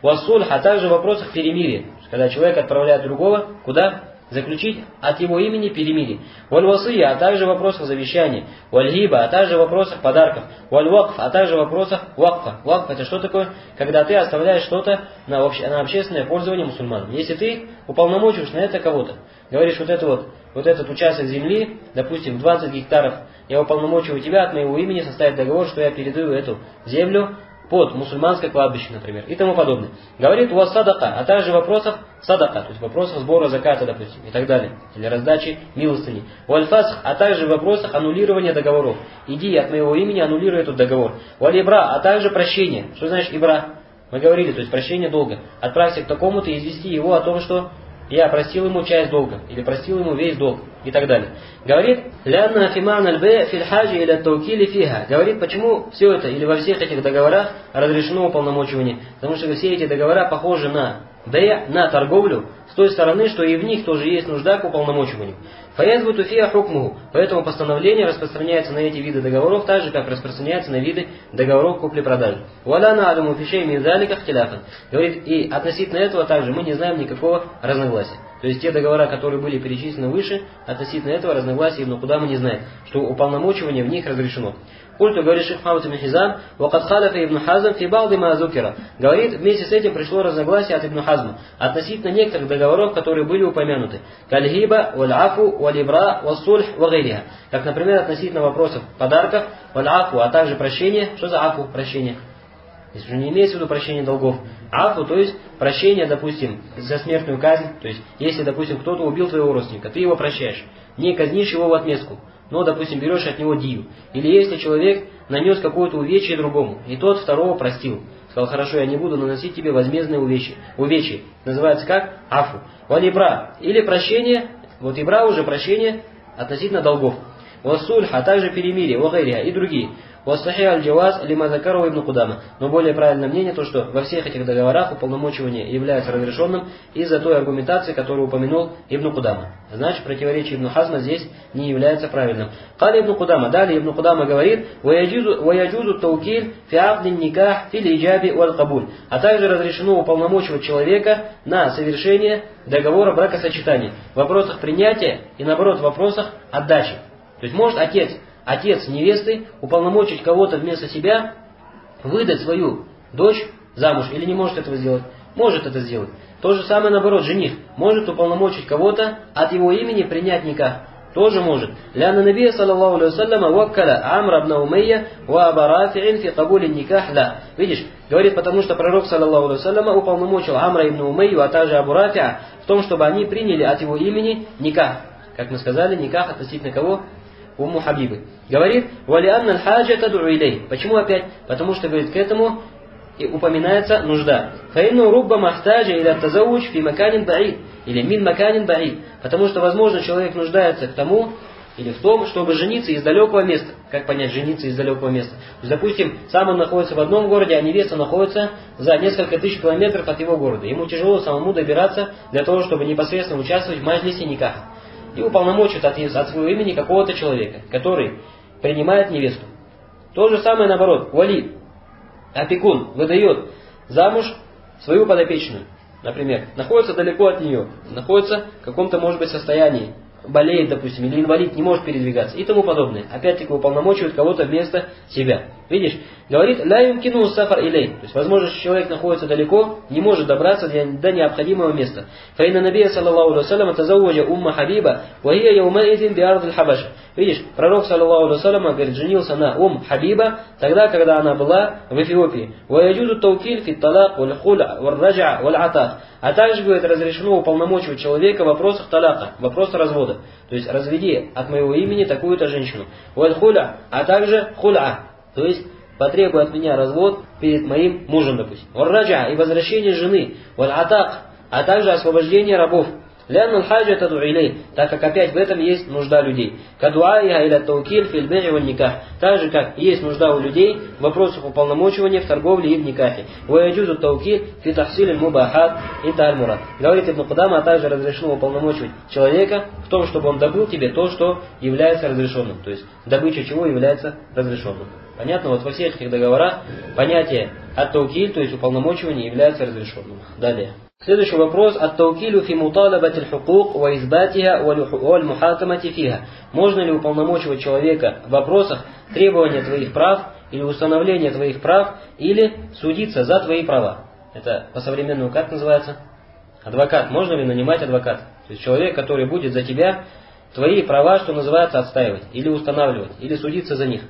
Вассульх, а также в вопросах перемирия. Когда человек отправляет другого, куда? Заключить от его имени перемирие. Валь-васия, а также в вопросах завещания. Валь-гиба, а также в вопросах подарков. Валь-вакф, а также в вопросах вакфа. Вакф это что такое? Когда ты оставляешь что-то на, обще, на общественное пользование мусульманам. Если ты уполномочиваешь на это кого-то, говоришь вот это вот, вот этот участок земли, допустим, 20 гектаров, я уполномочиваю тебя от моего имени составить договор, что я передаю эту землю под мусульманское кладбище, например, и тому подобное. Говорит у вас садака, а также в вопросах садака, то есть в вопросах сбора заката, допустим, и так далее, или раздачи милостыни. Вальфасх, а также вопросах аннулирования договоров. Иди от моего имени аннулируй этот договор. Валибра, а также прощение. Что значит ибра? Мы говорили, то есть прощение долга. Отправься к такому-то и извести его о том, что я простил ему часть долга, или простил ему весь долг, и так далее. Говорит, «Лянна фиман альбе фильхаджи или таукили фиха». Говорит, почему все это, или во всех этих договорах разрешено уполномочивание. Потому что все эти договора похожи на бе, на торговлю, той стороны, что и в них тоже есть нужда к уполномочиванию. Фаязбу фия хукмуху. Поэтому постановление распространяется на эти виды договоров так же, как распространяется на виды договоров купли-продажи. Валя на адаму фишей минзалика хтиляфан. Говорит, и относительно этого также мы не знаем никакого разногласия. То есть те договора, которые были перечислены выше, относительно этого разногласия, но куда мы не знаем, что уполномочивание в них разрешено. Культу говорит Шейх Махмуд ибн Хизам, «Вакад халяфа ибн Хазм фи балди зукира». Говорит, вместе с этим пришло разногласие от ибн Хазма относительно некоторых договоров, которые были упомянуты. Кальгиба, валь-афу, валь-ибра, вассульх, вагайриха. Как, например, относительно вопросов подарков, валь-афу, а также прощения. Что за афу? Прощение. Здесь уже не имеется в виду прощение долгов. Афу, то есть прощение, допустим, за смертную казнь. То есть, если, допустим, кто-то убил твоего родственника, ты его прощаешь. Не казнишь его в отместку но, допустим, берешь от него дию. Или если человек нанес какое-то увечье другому, и тот второго простил. Сказал, хорошо, я не буду наносить тебе возмездные увечья. Увечье. Называется как? Афу. Валибра. Или прощение, вот ибра уже прощение относительно долгов. Васульх, а также перемирие, вагайриха и другие. Васахи аль-джаваз лима закарова ибн Кудама. Но более правильное мнение то, что во всех этих договорах уполномочивание является разрешенным из-за той аргументации, которую упомянул Ибн Кудама. Значит, противоречие Ибн Хазма здесь не является правильным. Кали Ибн Кудама. Далее Ибн Кудама говорит, «Ваяджузу таукиль фи абдин никах фи иджаби валь кабуль». А также разрешено уполномочивать человека на совершение договора бракосочетания в вопросах принятия и, наоборот, в вопросах отдачи. То есть может отец отец невесты уполномочить кого-то вместо себя выдать свою дочь замуж или не может этого сделать? Может это сделать. То же самое наоборот, жених может уполномочить кого-то от его имени принять никах. Тоже может. Ляна Наби, саллаллаху алейhi ваккаля Амра ибн Умейя ва Абарафи'ин фи кабули никах ла. Видишь, говорит, потому что пророк, саллаллаху алейhi уполномочил Амра ибн Умейю, а также Абу в том, чтобы они приняли от его имени никах. Как мы сказали, никах относительно кого? Умму Хабибы. Говорит, «Вали анна хаджа таду илей». Почему опять? Потому что, говорит, к этому и упоминается нужда. Фаинну рубба махтаджа или тазауч фи маканин баид. Или мин маканин баид. Потому что, возможно, человек нуждается к тому, или в том, чтобы жениться из далекого места. Как понять жениться из далекого места? То есть, допустим, сам он находится в одном городе, а невеста находится за несколько тысяч километров от его города. Ему тяжело самому добираться для того, чтобы непосредственно участвовать в мажлисе никаха. И уполномочит от, от своего имени какого-то человека, который принимает невесту. То же самое наоборот. Вали, опекун, выдает замуж свою подопечную. Например, находится далеко от нее, находится в каком-то, может быть, состоянии, болеет, допустим, или инвалид, не может передвигаться и тому подобное. Опять-таки уполномочивают кого-то вместо себя. Видишь? Говорит, ля юмкину сафар илей. То есть, возможно, человек находится далеко, не может добраться до необходимого места. فإن النبي، صلى الله عليه تزوج أم حبيبة، وهي يومئذ بأرض الحبشة. Видишь, пророк, صلى الله عليه говорит, женился на ум хабиба, тогда, когда она была в Эфиопии. ويجوز التوكيل في الطلاق، والخلع، وال وال. А также, говорит, разрешено уполномочивать человека в вопросах таляка, вопроса развода. То есть, разведи от моего имени такую-то женщину. والخلع, а также хуля, то есть, потребуй от меня развод перед моим мужем, допустим. والرجعة и возвращение жены. وال а также освобождение рабов. Лянул хаджа таду так как опять в этом есть нужда людей. Кадуаиха или таукиль фильбери никах. Так же, как есть нужда у людей в вопросах уполномочивания в торговле и в никахе. Ваяджузу таукиль фи тахсиль мубахат инта аль мурад. Говорит Ибн Кудама, а также разрешено уполномочивать человека в том, чтобы он добыл тебе то, что является разрешенным. То есть, добыча чего является разрешенным. Понятно? Вот во всех этих договорах понятие от-таукиль, то есть уполномочивание, является разрешенным. Далее. Следующий вопрос. От-таукилю фи муталабати хукук ва избатиха валь мухакамати фиха. Можно ли уполномочивать человека в вопросах требования твоих прав или установления твоих прав или судиться за твои права? Это по-современному как называется? Адвокат. Можно ли нанимать адвоката? То есть человек, который будет за тебя твои права, что называется, отстаивать, или устанавливать, или судиться за них.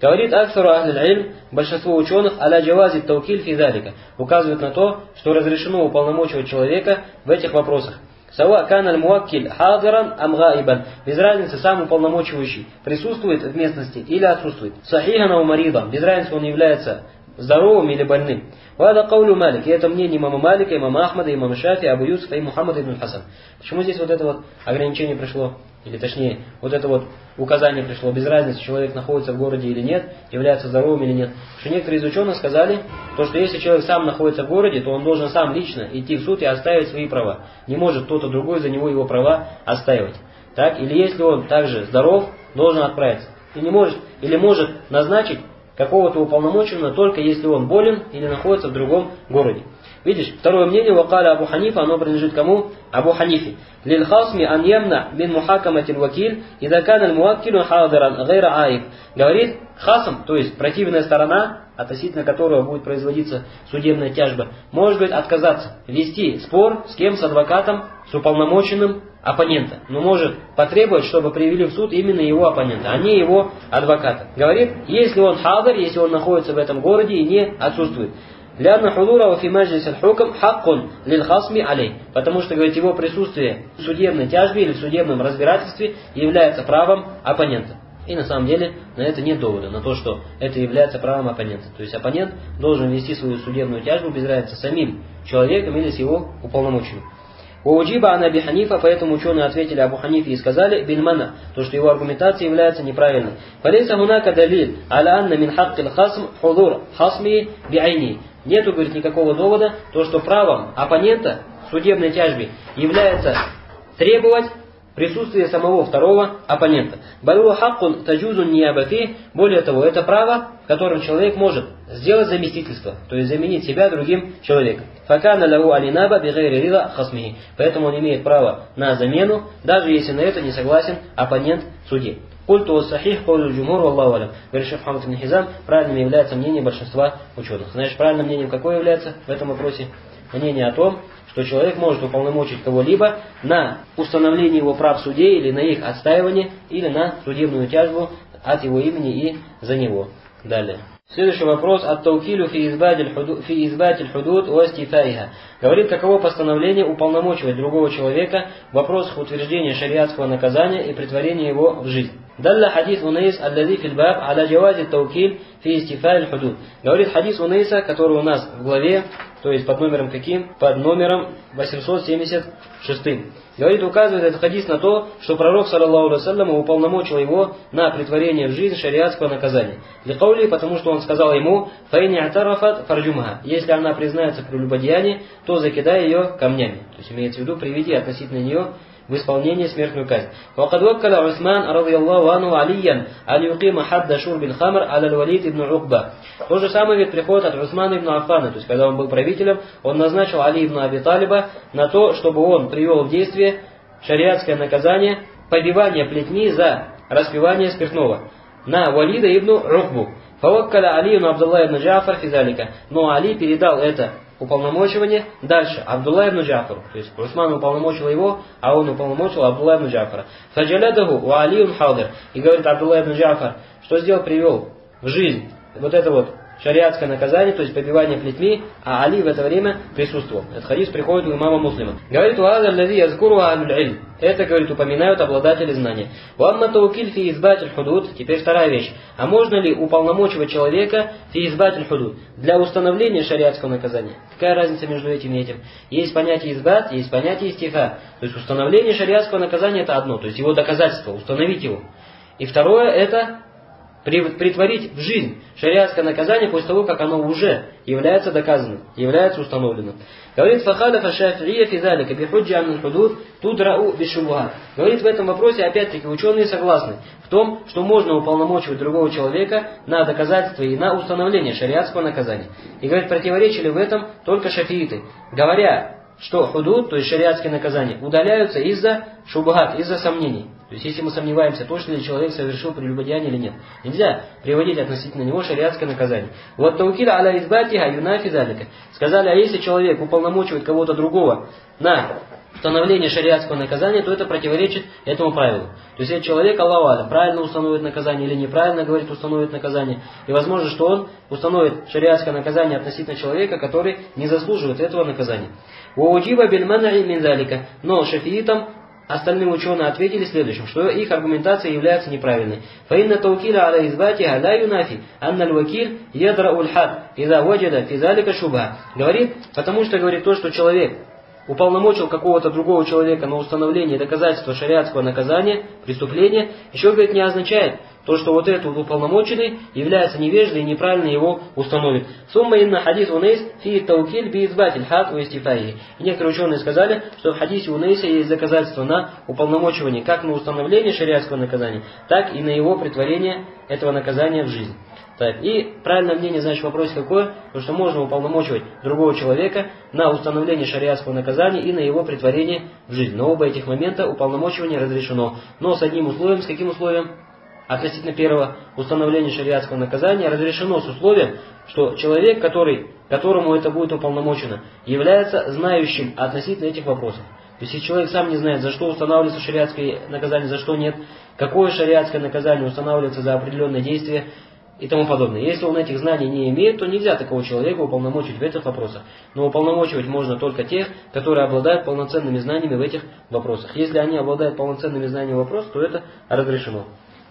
Говорит Аксару Ахлиль большинство ученых, аля джавази таукиль физалика, указывает на то, что разрешено уполномочивать человека в этих вопросах. Сава кан аль муаккиль хадиран ам гаибан. Без разницы, сам уполномочивающий присутствует в местности или отсутствует. Сахихан ау маридан. Без разницы, он является здоровым или больным. Вада каулю Малик. И это мнение имама Малика, имама Ахмада, имама Шафи, Абу Юсуфа и Мухаммада ибн Хасан. Почему здесь вот это вот ограничение пришло? Или точнее, вот это вот указание пришло, без разницы, человек находится в городе или нет, является здоровым или нет. Что некоторые из ученых сказали, то, что если человек сам находится в городе, то он должен сам лично идти в суд и оставить свои права. Не может кто-то другой за него его права оставить. Так? Или если он также здоров, должен отправиться. И не может, или может назначить какого-то уполномоченного только если он болен или находится в другом городе. Видишь, второе мнение, вакаля Абу Ханифа, оно принадлежит кому? Абу Ханифе. Лильхасми ан ямна мин мухакаматил вакиль, и дакан аль муаккилу хадиран гайра аиб. Говорит, хасам, то есть противная сторона, относительно которого будет производиться судебная тяжба, может быть отказаться, вести спор с кем, с адвокатом, с уполномоченным оппонента. Но может потребовать, чтобы привели в суд именно его оппонента, а не его адвоката. Говорит, если он хадр, если он находится в этом городе и не отсутствует. Ляна худура фи маджлис хукам хаккун лил алей. Потому что, говорит, его присутствие в судебной тяжбе или в судебном разбирательстве является правом оппонента. И на самом деле на это нет довода, на то, что это является правом оппонента. То есть оппонент должен вести свою судебную тяжбу без разницы самим человеком или с его уполномоченным. Уджиба ана Аби Ханифа, поэтому ученые ответили Абу Ханифе и сказали бильмана, то, что его аргументация является неправильной. Фалейса гунака далил, аля анна мин хаккил хасм худур хасми биайни. Нету, говорит, никакого довода, то, что правом оппонента судебной тяжбе является требовать присутствие самого второго оппонента. Баруа хаккун таджузун ниябати, более того, это право, в котором человек может сделать заместительство, то есть заменить себя другим человеком. Факана лаву алинаба бигайри рида хасмихи. Поэтому он имеет право на замену, даже если на это не согласен оппонент суде. Культу сахих каулю джумур Аллаху алям. Говорит Шейх Хамад Хизам, правильным является мнение большинства ученых. Знаешь, правильным мнением какое является в этом вопросе? Мнение о том, что человек может уполномочить кого-либо на установление его прав в суде или на их отстаивание, или на судебную тяжбу от его имени и за него. Далее. Следующий вопрос от Таукилю фи избатель худуд о стифаиха. Говорит, каково постановление уполномочивать другого человека в вопросах утверждения шариатского наказания и притворения его в жизнь. Далла хадис Унейс аллади фильбаб аля джавази таукиль фи истифаль худуд. Говорит хадис Унейса, который у нас в главе, то есть под номером каким? Под номером 876. Говорит, указывает этот хадис на то, что пророк, саллаллаху алейhi уполномочил его на притворение в жизнь шариатского наказания. Для Каули, потому что он сказал ему, «Фаини атарафат фарджумха». Если она признается в прелюбодеянии, то закидай ее камнями. То есть имеется в виду, приведи относительно нее в исполнении смертную казнь. وقد وكل عثمان رضي الله عنه عليا أن يقيم حد شرب الخمر على الوليد بن عقبة. То же самое ведь приходит от Усмана ибн Афана, то есть когда он был правителем, он назначил Али ибн Аби Талиба на то, чтобы он привел в действие шариатское наказание побивание плетьми за распивание спиртного на Валида ибн Рухбу. Фаваккаля Али ибн Абдулла ибн Джафар физалика. Но Али передал это уполномочивание дальше Абдулла ибн Джафару. То есть Усман уполномочил его, а он уполномочил Абдулла ибн Джафара. Фаджалядаху у Али ибн Хадр. И говорит Абдулла ибн Джафар, что сделал, привел в жизнь вот это вот шариатское наказание, то есть побивание плетьми, а Али в это время присутствовал. Этот хадис приходит у имама Муслима. Говорит, «Уаза лади язкуру аль Это, говорит, упоминают обладатели знания. «Уамма таукиль фи избатель худуд» Теперь вторая вещь. А можно ли уполномочивать человека фи избатель худуд для установления шариатского наказания? Какая разница между этим и этим? Есть понятие избат, есть понятие истиха. То есть установление шариатского наказания это одно, то есть его доказательство, установить его. И второе это притворить в жизнь шариатское наказание после того, как оно уже является доказанным, является установленным. Говорит Фахадафа Шафия Физалика Бихуджи Худуд Тудрау Бишубуха. Говорит в этом вопросе, опять-таки, ученые согласны в том, что можно уполномочивать другого человека на доказательство и на установление шариатского наказания. И говорит, противоречили в этом только шафииты, говоря, что худуд, то есть шариатские наказания, удаляются из-за шубхат, из-за сомнений. То есть, если мы сомневаемся, точно ли человек совершил прелюбодеяние или нет. Нельзя приводить относительно него шариатское наказание. Вот таукида аля избатиха юнафи залика. Сказали, а если человек уполномочивает кого-то другого на установление шариатского наказания, то это противоречит этому правилу. То есть, если человек, Аллаху правильно установит наказание или неправильно говорит установит наказание, и возможно, что он установит шариатское наказание относительно человека, который не заслуживает этого наказания. Уаджиба бельмена и минзалика. Но шафиитам остальные ученые ответили следующим, что их аргументация является неправильной. Фаинна таукиля аля избати аля юнафи, анна лвакиль ядра ульхат, иза ваджада физалика шуба. Говорит, потому что говорит то, что человек уполномочил какого-то другого человека на установление доказательства шариатского наказания, преступления, еще, говорит, не означает, то, что вот этот уполномоченный является невеждой и неправильно его установит. Сумма инна хадис унейс фи таукиль би избатель хат у И некоторые ученые сказали, что в хадисе унейса есть доказательство на уполномочивание как на установление шариатского наказания, так и на его притворение этого наказания в жизнь. Так, и правильное мнение, значит, в вопросе какое? То, что можно уполномочивать другого человека на установление шариатского наказания и на его притворение в жизнь. Но оба этих момента уполномочивание разрешено. Но с одним условием, с каким условием? Относительно первого установления шариатского наказания разрешено с условием, что человек, который, которому это будет уполномочено, является знающим относительно этих вопросов. То есть, если человек сам не знает, за что устанавливается шариатское наказание, за что нет, какое шариатское наказание устанавливается за определенное действие и тому подобное. Если он этих знаний не имеет, то нельзя такого человека уполномочить в этих вопросах. Но уполномочивать можно только тех, которые обладают полноценными знаниями в этих вопросах. Если они обладают полноценными знаниями в вопросах, то это разрешено.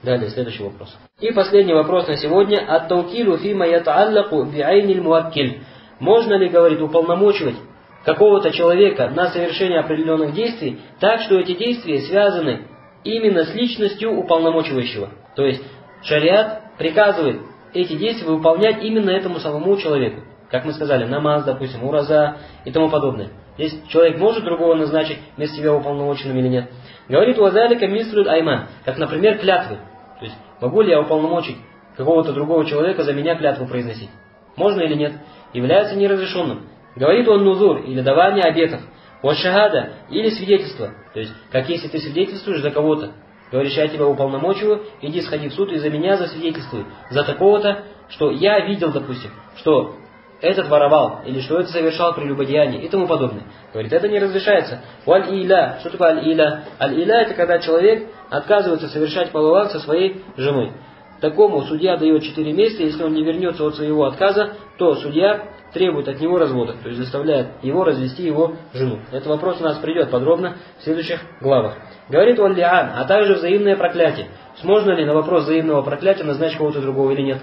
Далее, следующий вопрос. И последний вопрос на сегодня. Ат-таукилу фима ятааллаку биайниль муаккиль. Можно ли, говорит, уполномочивать какого-то человека на совершение определенных действий, так что эти действия связаны именно с личностью уполномочивающего. То есть шариат приказывает эти действия выполнять именно этому самому человеку. Как мы сказали, намаз, допустим, ураза и тому подобное. Здесь человек может другого назначить вместо себя уполномоченным или нет. Говорит Уазалика мислюд айман, как, например, клятвы. То есть, могу ли я уполномочить какого-то другого человека за меня клятву произносить? Можно или нет? Является неразрешенным. Говорит он нузур, или давание обетов. Вот шахада, или свидетельство. То есть, как если ты свидетельствуешь за кого-то. Говоришь, я тебя уполномочиваю, иди сходи в суд и за меня засвидетельствуй. За такого-то, что я видел, допустим, что этот воровал, или что это совершал прелюбодеяние и тому подобное. Говорит, это не разрешается. Валь-иля. Что такое аль-иля? Аль-иля это когда человек отказывается совершать половак со своей женой. такому судья дает 4 месяца, если он не вернется от своего отказа, то судья требует от него развода, то есть заставляет его развести его жену. Этот вопрос у нас придет подробно в следующих главах. Говорит он лиан, а также взаимное проклятие. Сможно ли на вопрос взаимного проклятия назначить кого-то другого или нет?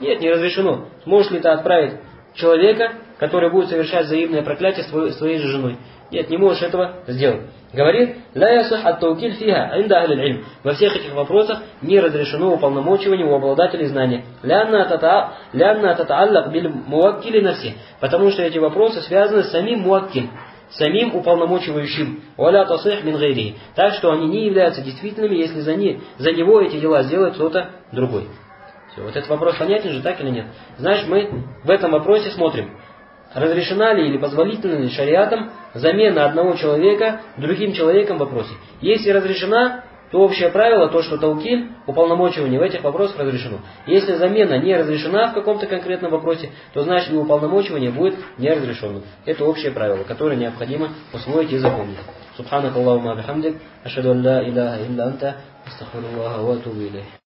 Нет, не разрешено. Сможешь ли ты отправить человека, который будет совершать взаимное проклятие с твоей же женой? Нет, не можешь этого сделать. Говорит, لا يصح التوكيل فيها عند أهل العلم. Во всех этих вопросах не разрешено уполномочивание у обладателей знания. لأنها تتعلق بالموكل نفسه. Потому что эти вопросы связаны с самим муаккиль, самим уполномочивающим. ولا تصح من غيره. Так что они не являются действительными, если за, не, за него эти дела сделает кто-то другой. Все, вот этот вопрос понятен же, так или нет? Знаешь, мы в этом вопросе смотрим разрешена ли или позволительна ли шариатом замена одного человека другим человеком в вопросе. Если разрешена, то общее правило, то, что таукиль, уполномочивание в этих вопросах разрешено. Если замена не разрешена в каком-то конкретном вопросе, то значит и уполномочивание будет не разрешенным. Это общее правило, которое необходимо усвоить и запомнить. Субханак Аллахума бихамдик, ашаду ла илляха илля анта, астахфируллаха ва